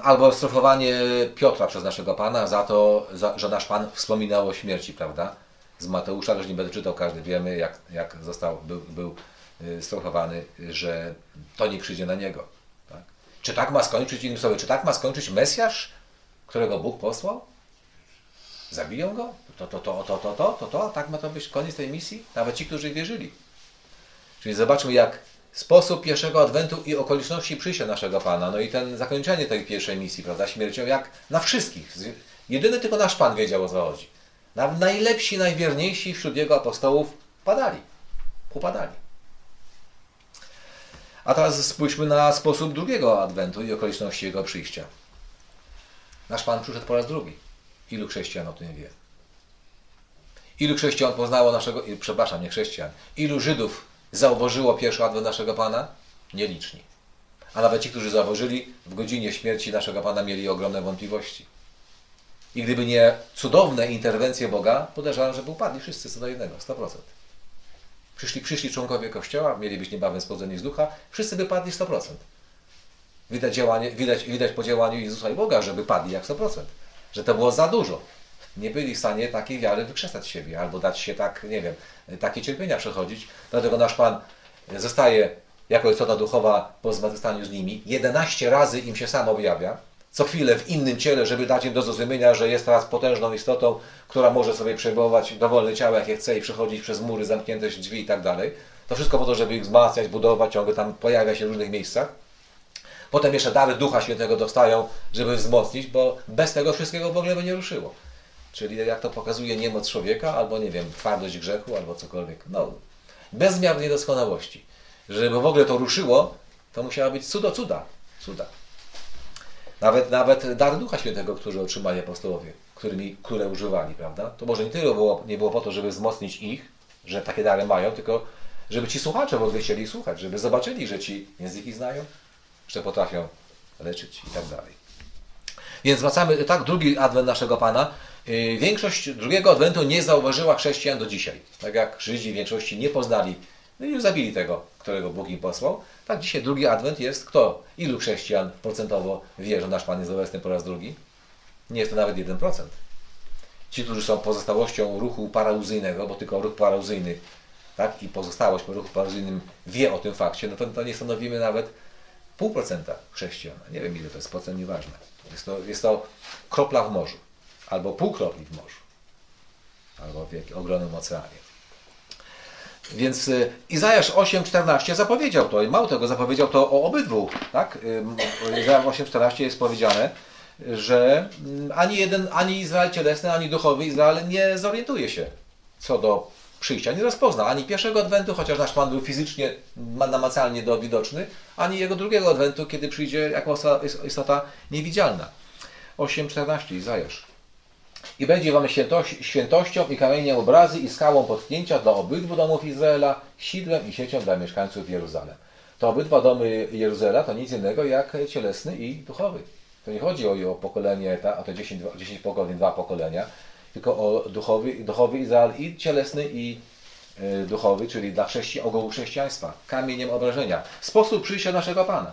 Albo strofowanie Piotra przez naszego Pana za to, że nasz Pan wspominał o śmierci, prawda? Z Mateusza, też nie będę czytał, każdy wiemy, jak, jak został, był, był y, strofowany, że to nie przyjdzie na niego. Tak? Czy tak ma skończyć, innym słowy, czy tak ma skończyć Mesjasz, którego Bóg posłał? Zabiją go? To, to, to, to, to, to, to, to, tak ma to być koniec tej misji? Nawet ci, którzy wierzyli. Czyli zobaczmy, jak sposób pierwszego adwentu i okoliczności przyjścia naszego Pana, no i ten zakończenie tej pierwszej misji, prawda, śmiercią, jak na wszystkich. Jedyny tylko nasz Pan wiedział o co chodzi. Najlepsi, najwierniejsi wśród Jego apostołów padali, upadali. A teraz spójrzmy na sposób drugiego adwentu i okoliczności Jego przyjścia. Nasz Pan przyszedł po raz drugi. Ilu chrześcijan o tym wie? Ilu chrześcijan poznało naszego, przepraszam, nie chrześcijan, ilu Żydów zauważyło pierwszy adwent naszego Pana? Nieliczni. A nawet ci, którzy zauważyli, w godzinie śmierci naszego Pana mieli ogromne wątpliwości. I gdyby nie cudowne interwencje Boga, podejrzewam, że by upadli wszyscy co do jednego, 100%. Przyszli, przyszli członkowie Kościoła, mieli być niebawem spodzeni z ducha, wszyscy by padli 100%. Widać, działanie, widać, widać po działaniu Jezusa i Boga, żeby padli jak 100%. Że to było za dużo. Nie byli w stanie takiej wiary wykrzesać siebie, albo dać się tak, nie wiem, takie cierpienia przechodzić. Dlatego nasz Pan zostaje jako istota duchowa po zmartwychwstaniu z nimi. 11 razy im się sam objawia co chwilę w innym ciele, żeby dać im do zrozumienia, że jest teraz potężną istotą, która może sobie przejmować dowolne ciało, jakie chce i przechodzić przez mury, zamknięte drzwi i tak dalej. To wszystko po to, żeby ich wzmacniać, budować, ciągle tam pojawia się w różnych miejscach. Potem jeszcze dary Ducha Świętego dostają, żeby wzmocnić, bo bez tego wszystkiego w ogóle by nie ruszyło. Czyli jak to pokazuje niemoc człowieka, albo nie wiem, twardość grzechu, albo cokolwiek. No, bezmiar niedoskonałości. Żeby w ogóle to ruszyło, to musiała być cudo cuda. Cuda. Nawet, nawet dar Ducha Świętego, który otrzymali apostołowie, którymi, które używali, prawda? To może nie tyle było, nie było po to, żeby wzmocnić ich, że takie dary mają, tylko żeby ci słuchacze w ogóle chcieli słuchać, żeby zobaczyli, że ci języki znają, że potrafią leczyć i tak dalej. Więc wracamy, tak, drugi adwent naszego Pana. Y, większość drugiego adwentu nie zauważyła chrześcijan do dzisiaj. Tak jak Żydzi w większości nie poznali, no i już zabili tego, którego Bóg im posłał. Tak dzisiaj drugi adwent jest kto? Ilu chrześcijan procentowo wie, że nasz Pan jest obecny po raz drugi? Nie jest to nawet 1%. Ci, którzy są pozostałością ruchu parauzyjnego, bo tylko ruch parauzyjny tak, i pozostałość po ruchu parauzyjnym wie o tym fakcie, no to, to nie stanowimy nawet pół procenta chrześcijan, nie wiem ile to jest procent, nieważne. Jest to, jest to kropla w morzu, albo pół kropli w morzu, albo w jakim ogromnym oceanie. Więc y, Izajasz 8,14 zapowiedział to i mało tego, zapowiedział to o obydwu. Tak? Y, Izajasz 8,14 jest powiedziane, że mm, ani jeden, ani Izrael cielesny, ani duchowy Izrael nie zorientuje się co do przyjścia, nie rozpozna ani pierwszego adwentu, chociaż nasz Pan był fizycznie, ma- namacalnie do widoczny, ani jego drugiego adwentu, kiedy przyjdzie jako istota niewidzialna. 8,14 Izajasz. I będzie wam świętoś, świętością i kamieniem obrazy i skałą potknięcia dla obydwu domów Izraela, sidłem i siecią dla mieszkańców Jeruzalem. To obydwa domy Jeruzalema to nic innego jak cielesny i duchowy. To nie chodzi o, o pokolenie, ta, o te 10, 10 pokoleń, dwa pokolenia, tylko o duchowy, duchowy Izrael i cielesny i y, duchowy, czyli dla chrześci, ogółu chrześcijaństwa. Kamieniem obrażenia. Sposób przyjścia naszego Pana.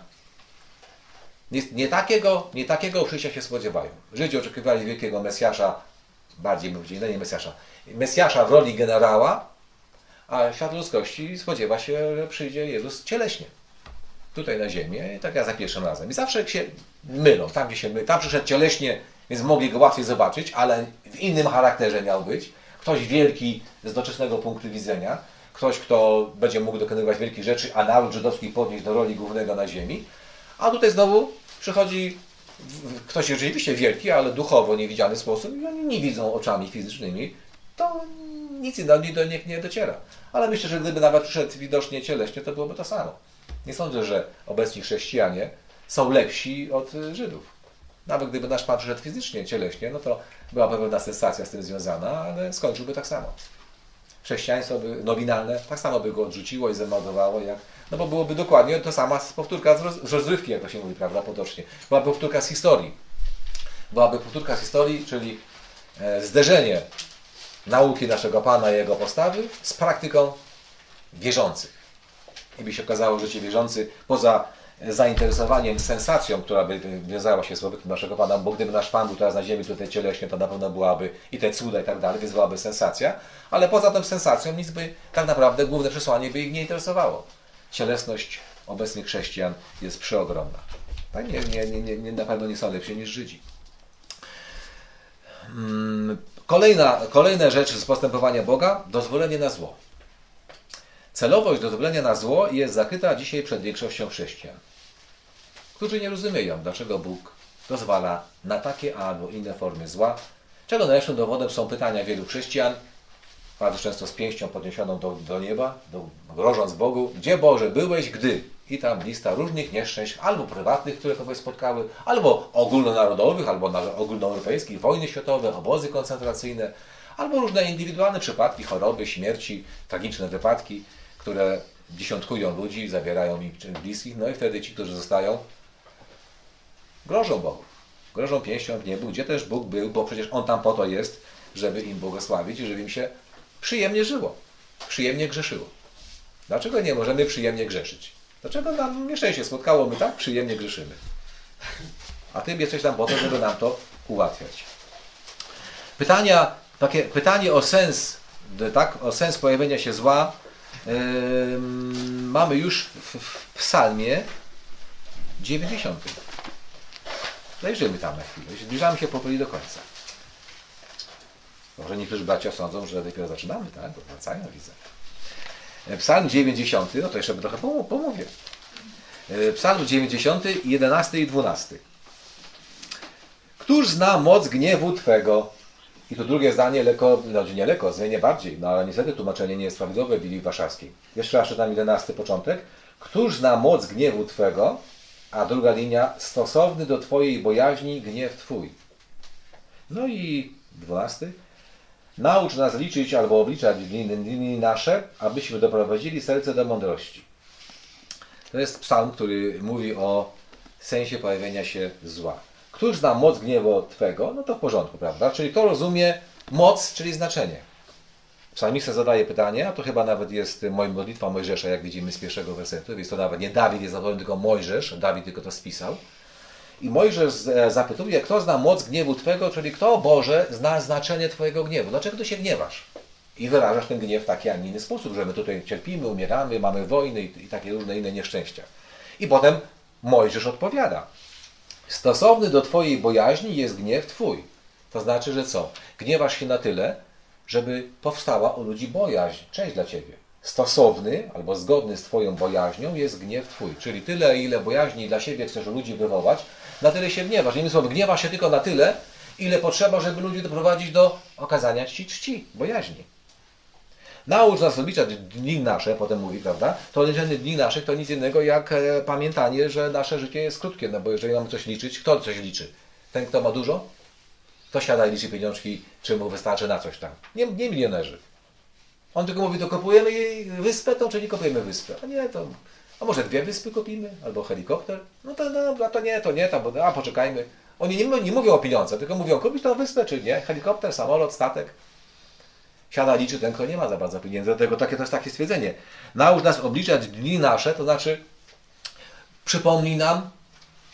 Nie, nie, takiego, nie takiego przyjścia się spodziewają. Żydzi oczekiwali wielkiego Mesjasza, bardziej bym powiedział, nie Mesjasza, Mesjasza w roli generała, a świat ludzkości spodziewa się, że przyjdzie Jezus cieleśnie. Tutaj na ziemię, tak jak za pierwszym razem. I zawsze się mylą, tam gdzie się my, tam przyszedł cieleśnie, więc mogli go łatwiej zobaczyć, ale w innym charakterze miał być. Ktoś wielki z doczesnego punktu widzenia, ktoś, kto będzie mógł dokonywać wielkich rzeczy, a naród żydowski podnieść do roli głównego na ziemi. A tutaj znowu przychodzi ktoś rzeczywiście wielki, ale duchowo niewidziany sposób i oni nie widzą oczami fizycznymi, to nic innego do nich nie dociera. Ale myślę, że gdyby nawet przyszedł widocznie cieleśnie, to byłoby to samo. Nie sądzę, że obecni chrześcijanie są lepsi od y, Żydów. Nawet gdyby nasz Pan przyszedł fizycznie, cieleśnie, no to byłaby pewna sensacja z tym związana, ale skończyłby tak samo. Chrześcijaństwo by, nominalne tak samo by go odrzuciło i zamordowało, jak, no bo byłoby dokładnie to sama powtórka z roz- z rozrywki, jak to się mówi, prawda, potocznie. Byłaby powtórka z historii. Byłaby powtórka z historii, czyli e, zderzenie nauki naszego Pana i Jego postawy z praktyką wierzących. I by się okazało, że ci wierzący poza zainteresowaniem sensacją, która by wiązała się z pobytem naszego Pana, bo gdyby nasz Pan był teraz na ziemi tutaj cieleśnie, to na pewno byłaby i te cuda i tak dalej, więc byłaby sensacja, ale poza tą sensacją nic by tak naprawdę główne przesłanie by ich nie interesowało. Cielesność obecnych chrześcijan jest przeogromna. Tak? Nie, nie, nie, nie, na pewno nie są lepsi niż Żydzi. Mm, Kolejna, kolejna rzecz z postępowania Boga, dozwolenie na zło. Celowość dozwolenia na zło jest zakryta dzisiaj przed większością chrześcijan, którzy nie rozumieją, dlaczego Bóg pozwala na takie albo inne formy zła, czego najlepszym dowodem są pytania wielu chrześcijan, bardzo często z pięścią podniesioną do, do nieba, do, grożąc Bogu, gdzie Boże byłeś, gdy? I tam lista różnych nieszczęść, albo prywatnych, które kogoś spotkały, albo ogólnonarodowych, albo ogólnoeuropejskich, wojny światowe, obozy koncentracyjne, albo różne indywidualne przypadki, choroby, śmierci, tragiczne wypadki, które dziesiątkują ludzi, zabierają ich bliskich, no i wtedy ci, którzy zostają, grożą Bogu. Grożą pięścią w niebu, gdzie też Bóg był, bo przecież On tam po to jest, żeby im błogosławić i żeby im się przyjemnie żyło, przyjemnie grzeszyło. Dlaczego nie możemy przyjemnie grzeszyć? Dlaczego nam nieszczęście spotkało, my tak przyjemnie grzeszymy? A Ty jesteś tam po to, żeby nam to ułatwiać. Pytania, takie pytanie o sens, tak, o sens pojawienia się zła ym, mamy już w, w psalmie 90. Zajrzymy tam na chwilę. Zbliżamy się powoli do końca. Może niektórzy bracia sądzą, że dopiero zaczynamy, tak? Wracają, widzę. E, Psalm 90, no to jeszcze trochę pomówię. E, Psalm 90, 11 i 12. Któż zna moc gniewu Twego? I to drugie zdanie lekko, no nie lekko, zmienię bardziej, no ale niestety tłumaczenie nie jest prawidłowe Biblii Warszawskiej. Jeszcze raz czytam 11 początek. Któż zna moc gniewu Twego? A druga linia, stosowny do Twojej bojaźni gniew Twój. No i 12. Naucz nas liczyć albo obliczać dni, nasze, abyśmy doprowadzili serce do mądrości. To jest psalm, który mówi o sensie pojawienia się zła. Któż zna moc gniewu Twego? No to w porządku, prawda? Czyli to rozumie moc, czyli znaczenie. Psalmista zadaje pytanie, a to chyba nawet jest moja modlitwa Mojżesza, jak widzimy z pierwszego wersetu, więc to nawet nie Dawid jest zadowolony, tylko Mojżesz, Dawid tylko to spisał. I Mojżesz z- zapytuje, kto zna moc gniewu Twego, czyli kto, Boże, zna znaczenie Twojego gniewu. Dlaczego Ty się gniewasz? I wyrażasz ten gniew w taki, a nie inny sposób, że my tutaj cierpimy, umieramy, mamy wojny i, takie różne inne nieszczęścia. I potem Mojżesz odpowiada. Stosowny do Twojej bojaźni jest gniew Twój. To znaczy, że co? Gniewasz się na tyle, żeby powstała u ludzi bojaźń. Cześć dla Ciebie. Stosowny albo zgodny z Twoją bojaźnią jest gniew Twój. Czyli tyle, ile bojaźni dla siebie chcesz u ludzi wywołać, na tyle się gniewasz. Innymi słowy, gniewasz się tylko na tyle, ile potrzeba, żeby ludzi doprowadzić do okazania Ci czci, bojaźni. Naucz nas obliczać dni nasze, potem mówi, prawda? To liczenie dni naszych to nic innego jak e, pamiętanie, że nasze życie jest krótkie, no bo jeżeli mamy coś liczyć, kto coś liczy? Ten, kto ma dużo? To siada i liczy pieniążki, czy mu wystarczy na coś tam. Nie, nie milionerzy. On tylko mówi, to kupujemy jej wyspę, to czy nie kupujemy wyspę? A nie, to... Może dwie wyspy kupimy? Albo helikopter? No to, no, to nie, to nie, to, bo, a poczekajmy. Oni nie, nie mówią o pieniądze, tylko mówią, kupić tą wyspę, czy nie? Helikopter, samolot, statek siada liczy ten, kto nie ma za bardzo pieniędzy. Dlatego takie, to jest takie stwierdzenie. Naucz nas obliczać dni nasze, to znaczy przypomnij nam,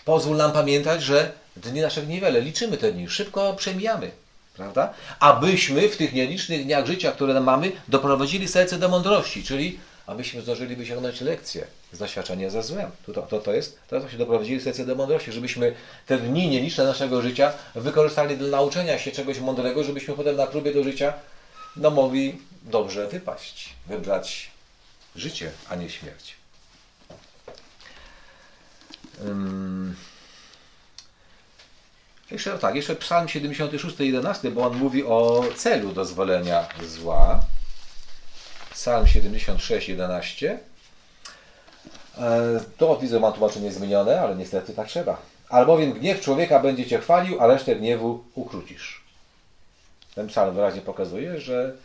pozwól nam pamiętać, że dni naszych niewiele. Liczymy te dni, szybko przemijamy. Prawda? Abyśmy w tych nielicznych dniach życia, które mamy, doprowadzili serce do mądrości, czyli abyśmy zdążyli wyciągnąć lekcje z doświadczenia ze złem. To, to, to jest, to się doprowadzili serce do mądrości, żebyśmy te dni nieliczne naszego życia wykorzystali do nauczenia się czegoś mądrego, żebyśmy potem na próbie do życia no mogli dobrze wypaść, wybrać życie, a nie śmierć. Um, jeszcze tak, jeszcze psalm 76, 11, bo on mówi o celu dozwolenia zła. Psalm 76, 11. E, to widzę, mam tłumaczenie zmienione, ale niestety tak trzeba. Albowiem gniew człowieka będzie cię chwalił, a resztę gniewu ukrócisz. Ten psalm wyraźnie pokazuje, że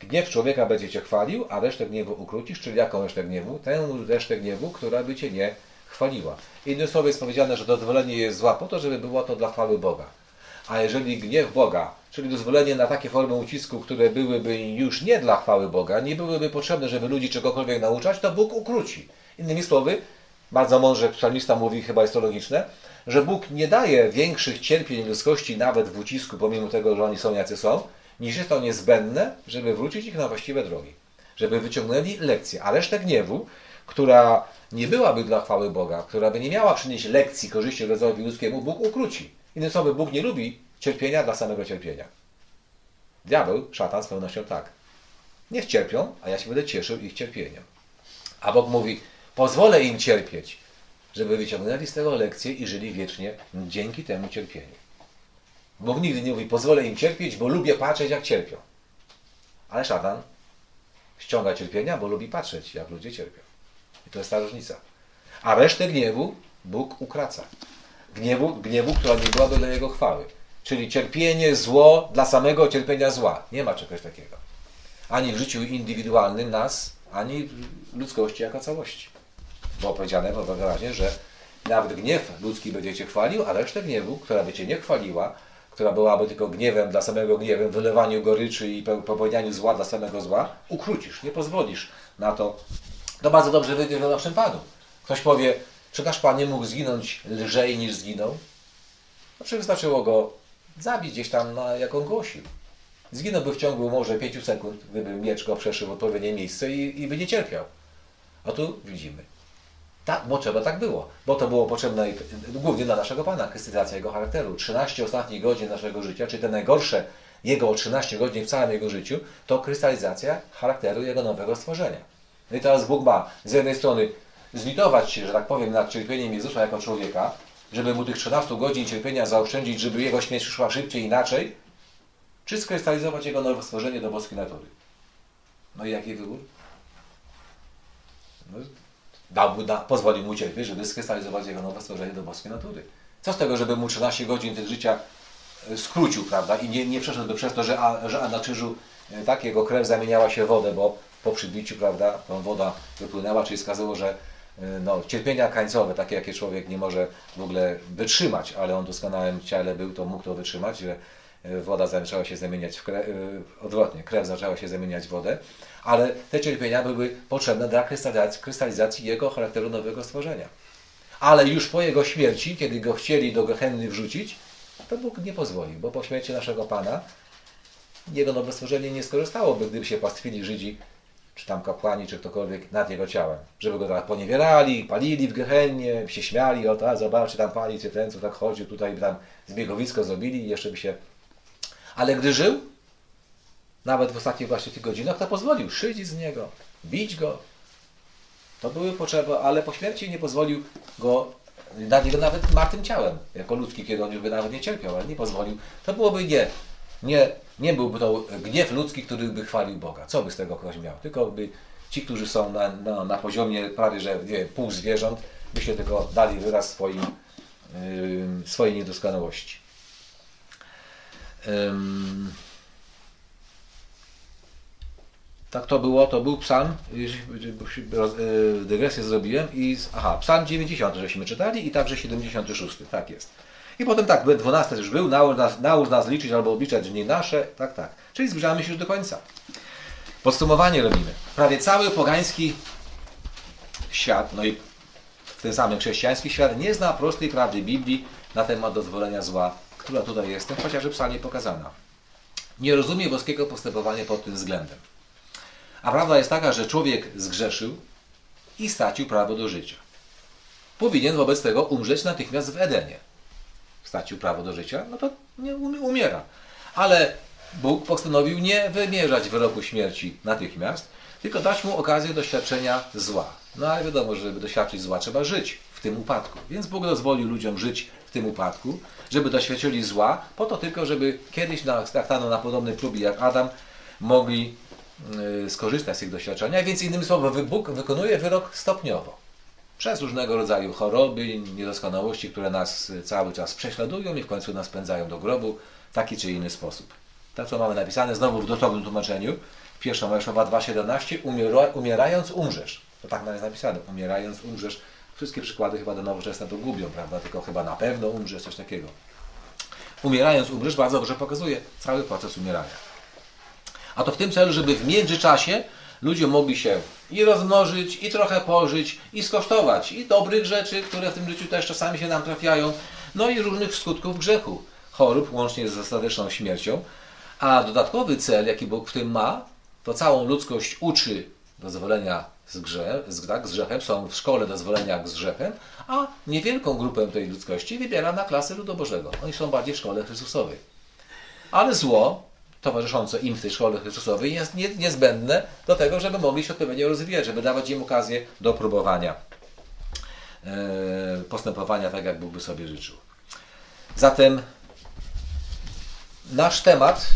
gniew człowieka będzie cię chwalił, a resztę gniewu ukrócisz, czyli jaką resztę gniewu? Tę resztę gniewu, która by cię nie chwaliła. Innym słowem jest powiedziane, że dozwolenie jest zła po to, żeby było to dla chwały Boga. A jeżeli gniew Boga, czyli dozwolenie na takie formy ucisku, które byłyby już nie dla chwały Boga, nie byłyby potrzebne, żeby ludzi czegokolwiek nauczać, to Bóg ukróci. Innymi słowy, bardzo mądrze psalmista mówi, chyba jest to logiczne, że Bóg nie daje większych cierpień ludzkości nawet w ucisku, pomimo tego, że oni są jacy są, niż jest to niezbędne, żeby wrócić ich na właściwe drogi. Żeby wyciągnęli lekcję. A resztę gniewu, która nie byłaby dla chwały Boga, która by nie miała przynieść lekcji korzyści rodzowi ludzkiemu, Bóg ukróci. Innymi słowy, Bóg nie lubi cierpienia dla samego cierpienia. Diabeł, szatan z pewnością tak. Niech cierpią, a ja się będę cieszył ich cierpieniem. A Bóg mówi, pozwolę im cierpieć, żeby wyciągnęli z tego lekcję i żyli wiecznie dzięki temu cierpieniu. Bóg nigdy nie mówi, pozwolę im cierpieć, bo lubię patrzeć, jak cierpią. Ale szatan ściąga cierpienia, bo lubi patrzeć, jak ludzie cierpią. I to jest ta różnica. A resztę gniewu Bóg ukraca. Gniewu, gniewu która nie byłaby dla Jego chwały. Czyli cierpienie, zło dla samego cierpienia zła. Nie ma czegoś takiego. Ani w życiu indywidualnym nas, ani ludzkości jako całości. Było powiedziane wyraźnie, że nawet gniew ludzki będzie Cię chwalił, a resztę gniewu, która by Cię nie chwaliła, która byłaby tylko gniewem dla samego gniewem, wylewaniu goryczy i popełnianiu zła dla samego zła, ukrócisz, nie pozwolisz na to. To bardzo dobrze wyjdzie w naszym Panu. Ktoś powie, czy nasz Pan nie mógł zginąć lżej niż zginął? No przecież wystarczyło go zabić gdzieś tam, na, jak on głosił. Zginąłby w ciągu może 5 sekund, gdyby miecz go przeszył w odpowiednie miejsce i, i by nie cierpiał. A tu widzimy. Tak, bo trzeba tak było. Bo to było potrzebne głównie dla naszego Pana, krystalizacja Jego charakteru. 13 ostatnich godzin naszego życia, czy te najgorsze Jego 13 godzin w całym Jego życiu, to krystalizacja charakteru Jego nowego stworzenia. No i teraz Bóg ma z jednej strony zlitować się, że tak powiem, nad cierpieniem Jezusa jako człowieka, żeby mu tych 13 godzin cierpienia zaoszczędzić, żeby Jego śmierć szła szybciej, inaczej, czy skrystalizować Jego nowe stworzenie do boskiej natury. No i jaki wybór? No, dałby, da, pozwolił mu cierpieć, żeby skrystalizować jego nowe stworzenie do boskiej natury. Co z tego, żeby mu 13 godzin tych życia e, skrócił, prawda, i nie, nie przeszedłby przez to, że, a, że a na krzyżu e, tak, jego krew zamieniała się w wodę, bo po przybiciu, prawda, woda wypłynęła, czyli wskazało, że no, cierpienia krańcowe, takie jakie człowiek nie może w ogóle wytrzymać, ale on w doskonałym ciele był, to mógł to wytrzymać, że woda zaczęła się zamieniać w krew, odwrotnie, krew zaczęła się zamieniać w wodę, ale te cierpienia były potrzebne dla krystalizacji, krystalizacji jego charakteru nowego stworzenia. Ale już po jego śmierci, kiedy go chcieli do Gehenny wrzucić, to Bóg nie pozwolił, bo po śmierci naszego Pana jego nowe stworzenie nie skorzystałoby, gdyby się pastwili Żydzi czy tam kapłani, czy ktokolwiek nad jego ciałem. Żeby go tak poniewierali, palili w gehennie, się śmiali, o tak, zobaczcie, tam pali, czy ten, co tak chodził, tutaj by tam zbiegowisko zrobili i jeszcze by się... Ale gdy żył, nawet w ostatnich właśnie tych godzinach, to pozwolił szydzić z niego, bić go. To były potrzeby, ale po śmierci nie pozwolił go, dać go nawet martwym ciałem, jako ludzki, kiedy on już by nawet nie cierpiał, ale nie pozwolił. To byłoby nie, nie, nie byłby to gniew ludzki, który by chwalił Boga. Co by z tego ktoś miał? Tylko by ci, którzy są na, na, na poziomie prawie, że nie, pół zwierząt, by się tylko dali wyraz swoim, yy, swojej niedoskonałości. Tak to było, to był psalm, y, dygresję zrobiłem i, aha, psalm 90 żeśmy czytali i także 76, tak jest. I potem tak, 12 już był, naucz nas, naucz nas liczyć albo obliczać dni nasze, tak, tak. Czyli zbliżamy się już do końca. Podsumowanie robimy. Prawie cały pogański świat, no i w tym samym chrześcijański świat nie zna prostej prawdy Biblii na temat dozwolenia zła, która tutaj jest, chociażby psalmie pokazana. Nie rozumie boskiego postępowania pod tym względem. A prawda jest taka, że człowiek zgrzeszył i stracił prawo do życia. Powinien wobec tego umrzeć natychmiast w Edenie. Stracił prawo do życia, no to nie um- umiera. Ale Bóg postanowił nie wymierzać wyroku śmierci natychmiast, tylko dać mu okazję doświadczenia zła. No ale wiadomo, że żeby doświadczyć zła, trzeba żyć w tym upadku. Więc Bóg dozwolił ludziom żyć w tym upadku, żeby doświadczyli zła, po to tylko, żeby kiedyś, na, jak stanął na podobnej próbie jak Adam, mogli y, skorzystać z tych doświadczenia, więc innymi słowy wy- Bóg wykonuje wyrok stopniowo. Przez różnego rodzaju choroby, niedoskonałości, które nas y, cały czas prześladują i w końcu nas pędzają do grobu w taki czy inny sposób. Tak co mamy napisane znowu w dosłownym tłumaczeniu, pierwsza Mojżeszowa 2,17, umiera, umierając umrzesz. To tak jest napisane, umierając umrzesz. Wszystkie przykłady chyba do nowoczesne to gubią, prawda? Tylko chyba na pewno umrzesz, coś takiego. Umierając umrzesz bardzo dobrze pokazuje cały proces umierania. A to w tym celu, żeby w międzyczasie ludzie mogli się i rozmnożyć, i trochę pożyć, i skosztować, i dobrych rzeczy, które w tym życiu też czasami się nam trafiają, no i różnych skutków grzechu, chorób, łącznie z ostateczną śmiercią. A dodatkowy cel, jaki Bóg w tym ma, to całą ludzkość uczy dozwolenia z, grze, z, tak, z grzechem, są w szkole dozwolenia z grzechem, a niewielką grupę tej ludzkości wybiera na klasę ludu Bożego. Oni są bardziej w szkole Chrystusowej. Ale zło towarzyszące im w tej szkole Chrystusowej jest nie- niezbędne do tego, żeby mogli się odpowiednio rozwijać, żeby dawać im okazję do próbowania e, postępowania tak, jak Bóg by sobie życzył. Zatem nasz temat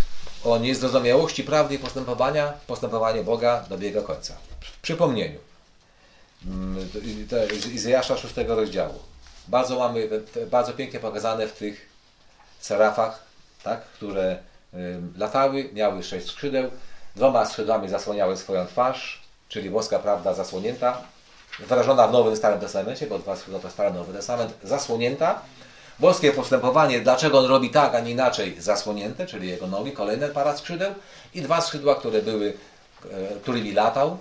o niezrozumiałości prawdy i postępowania, postępowanie Boga dobiega końca. W przypomnieniu. Mm, Izajasza 6 rozdziału. Bardzo mamy, bardzo pięknie pokazane w tych serafach, tak, które latały, miały sześć skrzydeł, dwoma skrzydłami zasłaniały swoją twarz, czyli boska prawda zasłonięta, wyrażona w Nowym Starym Testamencie, bo dwa skrzydła to Stary Nowy Testament, zasłonięta, boskie postępowanie, dlaczego on robi tak, a nie inaczej, zasłonięte, czyli jego nogi, kolejne para skrzydeł i dwa skrzydła, które były, e, którymi latał,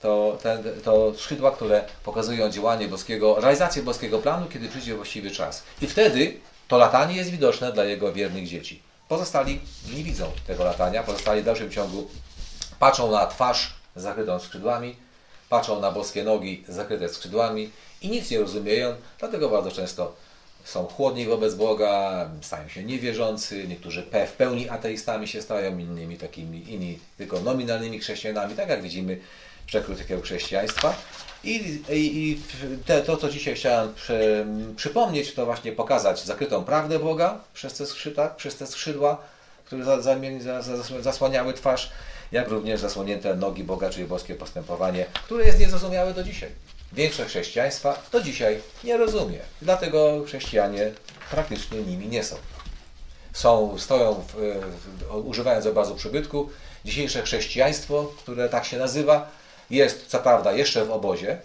to, to skrzydła, które pokazują działanie boskiego, realizację boskiego planu, kiedy przyjdzie właściwy czas. I wtedy to latanie jest widoczne dla jego wiernych dzieci. Pozostali nie widzą tego latania, pozostali w dalszym ciągu patrzą na twarz zakrytą skrzydłami, patrzą na boskie nogi zakryte skrzydłami i nic nie rozumieją, dlatego bardzo często są chłodni wobec Boga, stają się niewierzący, niektórzy w pełni ateistami się stają, innymi takimi, inni tylko nominalnymi chrześcijanami, tak jak widzimy w przekrój takiego chrześcijaństwa. I, i, i te, to, co dzisiaj chciałem przy, przypomnieć, to właśnie pokazać zakrytą prawdę Boga przez te skrzydła, przez te skrzydła które za, za, za, zasłaniały twarz, jak również zasłonięte nogi Boga, czyli boskie postępowanie, które jest niezrozumiałe do dzisiaj. Większość chrześcijaństwa do dzisiaj nie rozumie. Dlatego chrześcijanie praktycznie nimi nie są. Są, stoją, w, w, używając obrazu przybytku, dzisiejsze chrześcijaństwo, które tak się nazywa, jest co prawda jeszcze w obozie,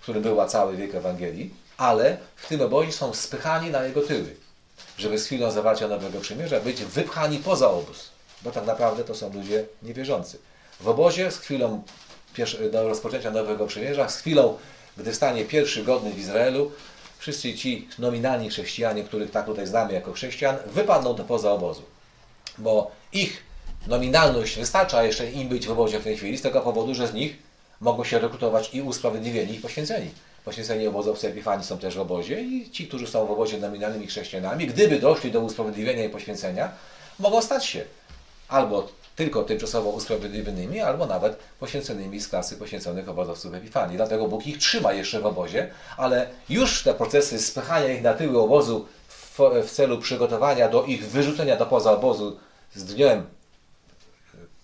w którym była cały wiek Ewangelii, ale w tym obozie są spychani na jego tyły żeby z chwilą zawarcia nowego przymierza być wypchani poza obóz, bo tak naprawdę to są ludzie niewierzący. W obozie z chwilą do rozpoczęcia nowego przymierza, z chwilą, gdy stanie pierwszy godny w Izraelu, wszyscy ci nominalni chrześcijanie, których tak tutaj znamy jako chrześcijan, wypadną do poza obozu, bo ich nominalność wystarcza jeszcze im być w obozie w tej chwili, z tego powodu, że z nich mogą się rekrutować i usprawiedliwieni, i poświęceni. Poświęceni obozowcy Epifanii są też w obozie i ci, którzy są w obozie nominalnymi chrześcijanami, gdyby doszli do usprawiedliwienia i poświęcenia, mogą stać się albo tylko tymczasowo usprawiedliwionymi, albo nawet poświęconymi z klasy poświęconych obozowców Epifanii. Dlatego Bóg ich trzyma jeszcze w obozie, ale już te procesy spychania ich na tyły obozu w, w celu przygotowania do ich wyrzucenia do poza obozu z dniem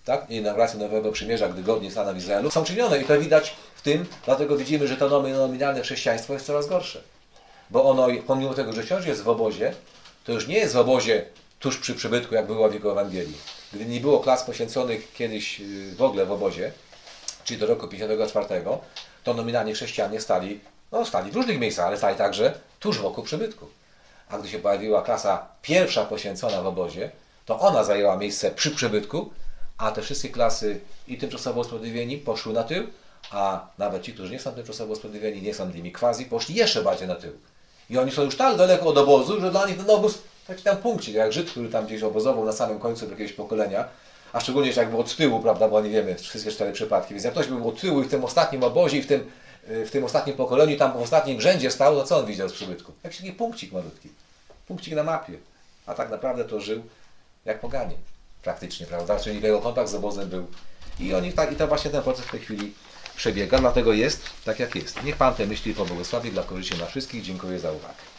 tak, inauguracji Nowego Przymierza, gdy godnie stanął w Izraelu, są czynione i to widać w tym, dlatego widzimy, że to nomi- nominalne chrześcijaństwo jest coraz gorsze. Bo ono, pomimo tego, że wciąż jest w obozie, to już nie jest w obozie tuż przy przybytku, jak było w wieku Ewangelii. Gdy nie było klas poświęconych kiedyś yy, w ogóle w obozie, czyli do roku 54, to nominalnie chrześcijanie stali, no stali w różnych miejscach, ale stali także tuż wokół przybytku. A gdy się pojawiła klasa pierwsza poświęcona w obozie, to ona zajęła miejsce przy przybytku, a te wszystkie klasy i tymczasowo usprawiedliwieni poszły na tył, a nawet ci, którzy nie są tymczasowo usprawiedliwieni, nie są tymi quasi, poszli jeszcze bardziej na tył. I oni są już tak daleko od obozu, że dla nich ten obóz taki tam punkcik, jak Żyd, który tam gdzieś obozował na samym końcu jakiegoś pokolenia, a szczególnie, jak był od tyłu, prawda, bo nie wiemy wszystkie cztery przypadki, więc jak ktoś był od tyłu i w tym ostatnim obozie i w tym, y, w tym ostatnim pokoleniu, tam w ostatnim rzędzie stał, to co on widział z przybytku? Jakiś taki punkcik malutki. Punkcik na mapie. A tak naprawdę to żył jak poganie. Praktycznie, prawda? Czyli jego kontakt z obozem był. I oni tak, i to właśnie ten proces w tej chwili przebiega, dlatego jest tak jak jest. Niech Pan te myśli pobłogosławi dla korzyści na wszystkich. Dziękuję za uwagę.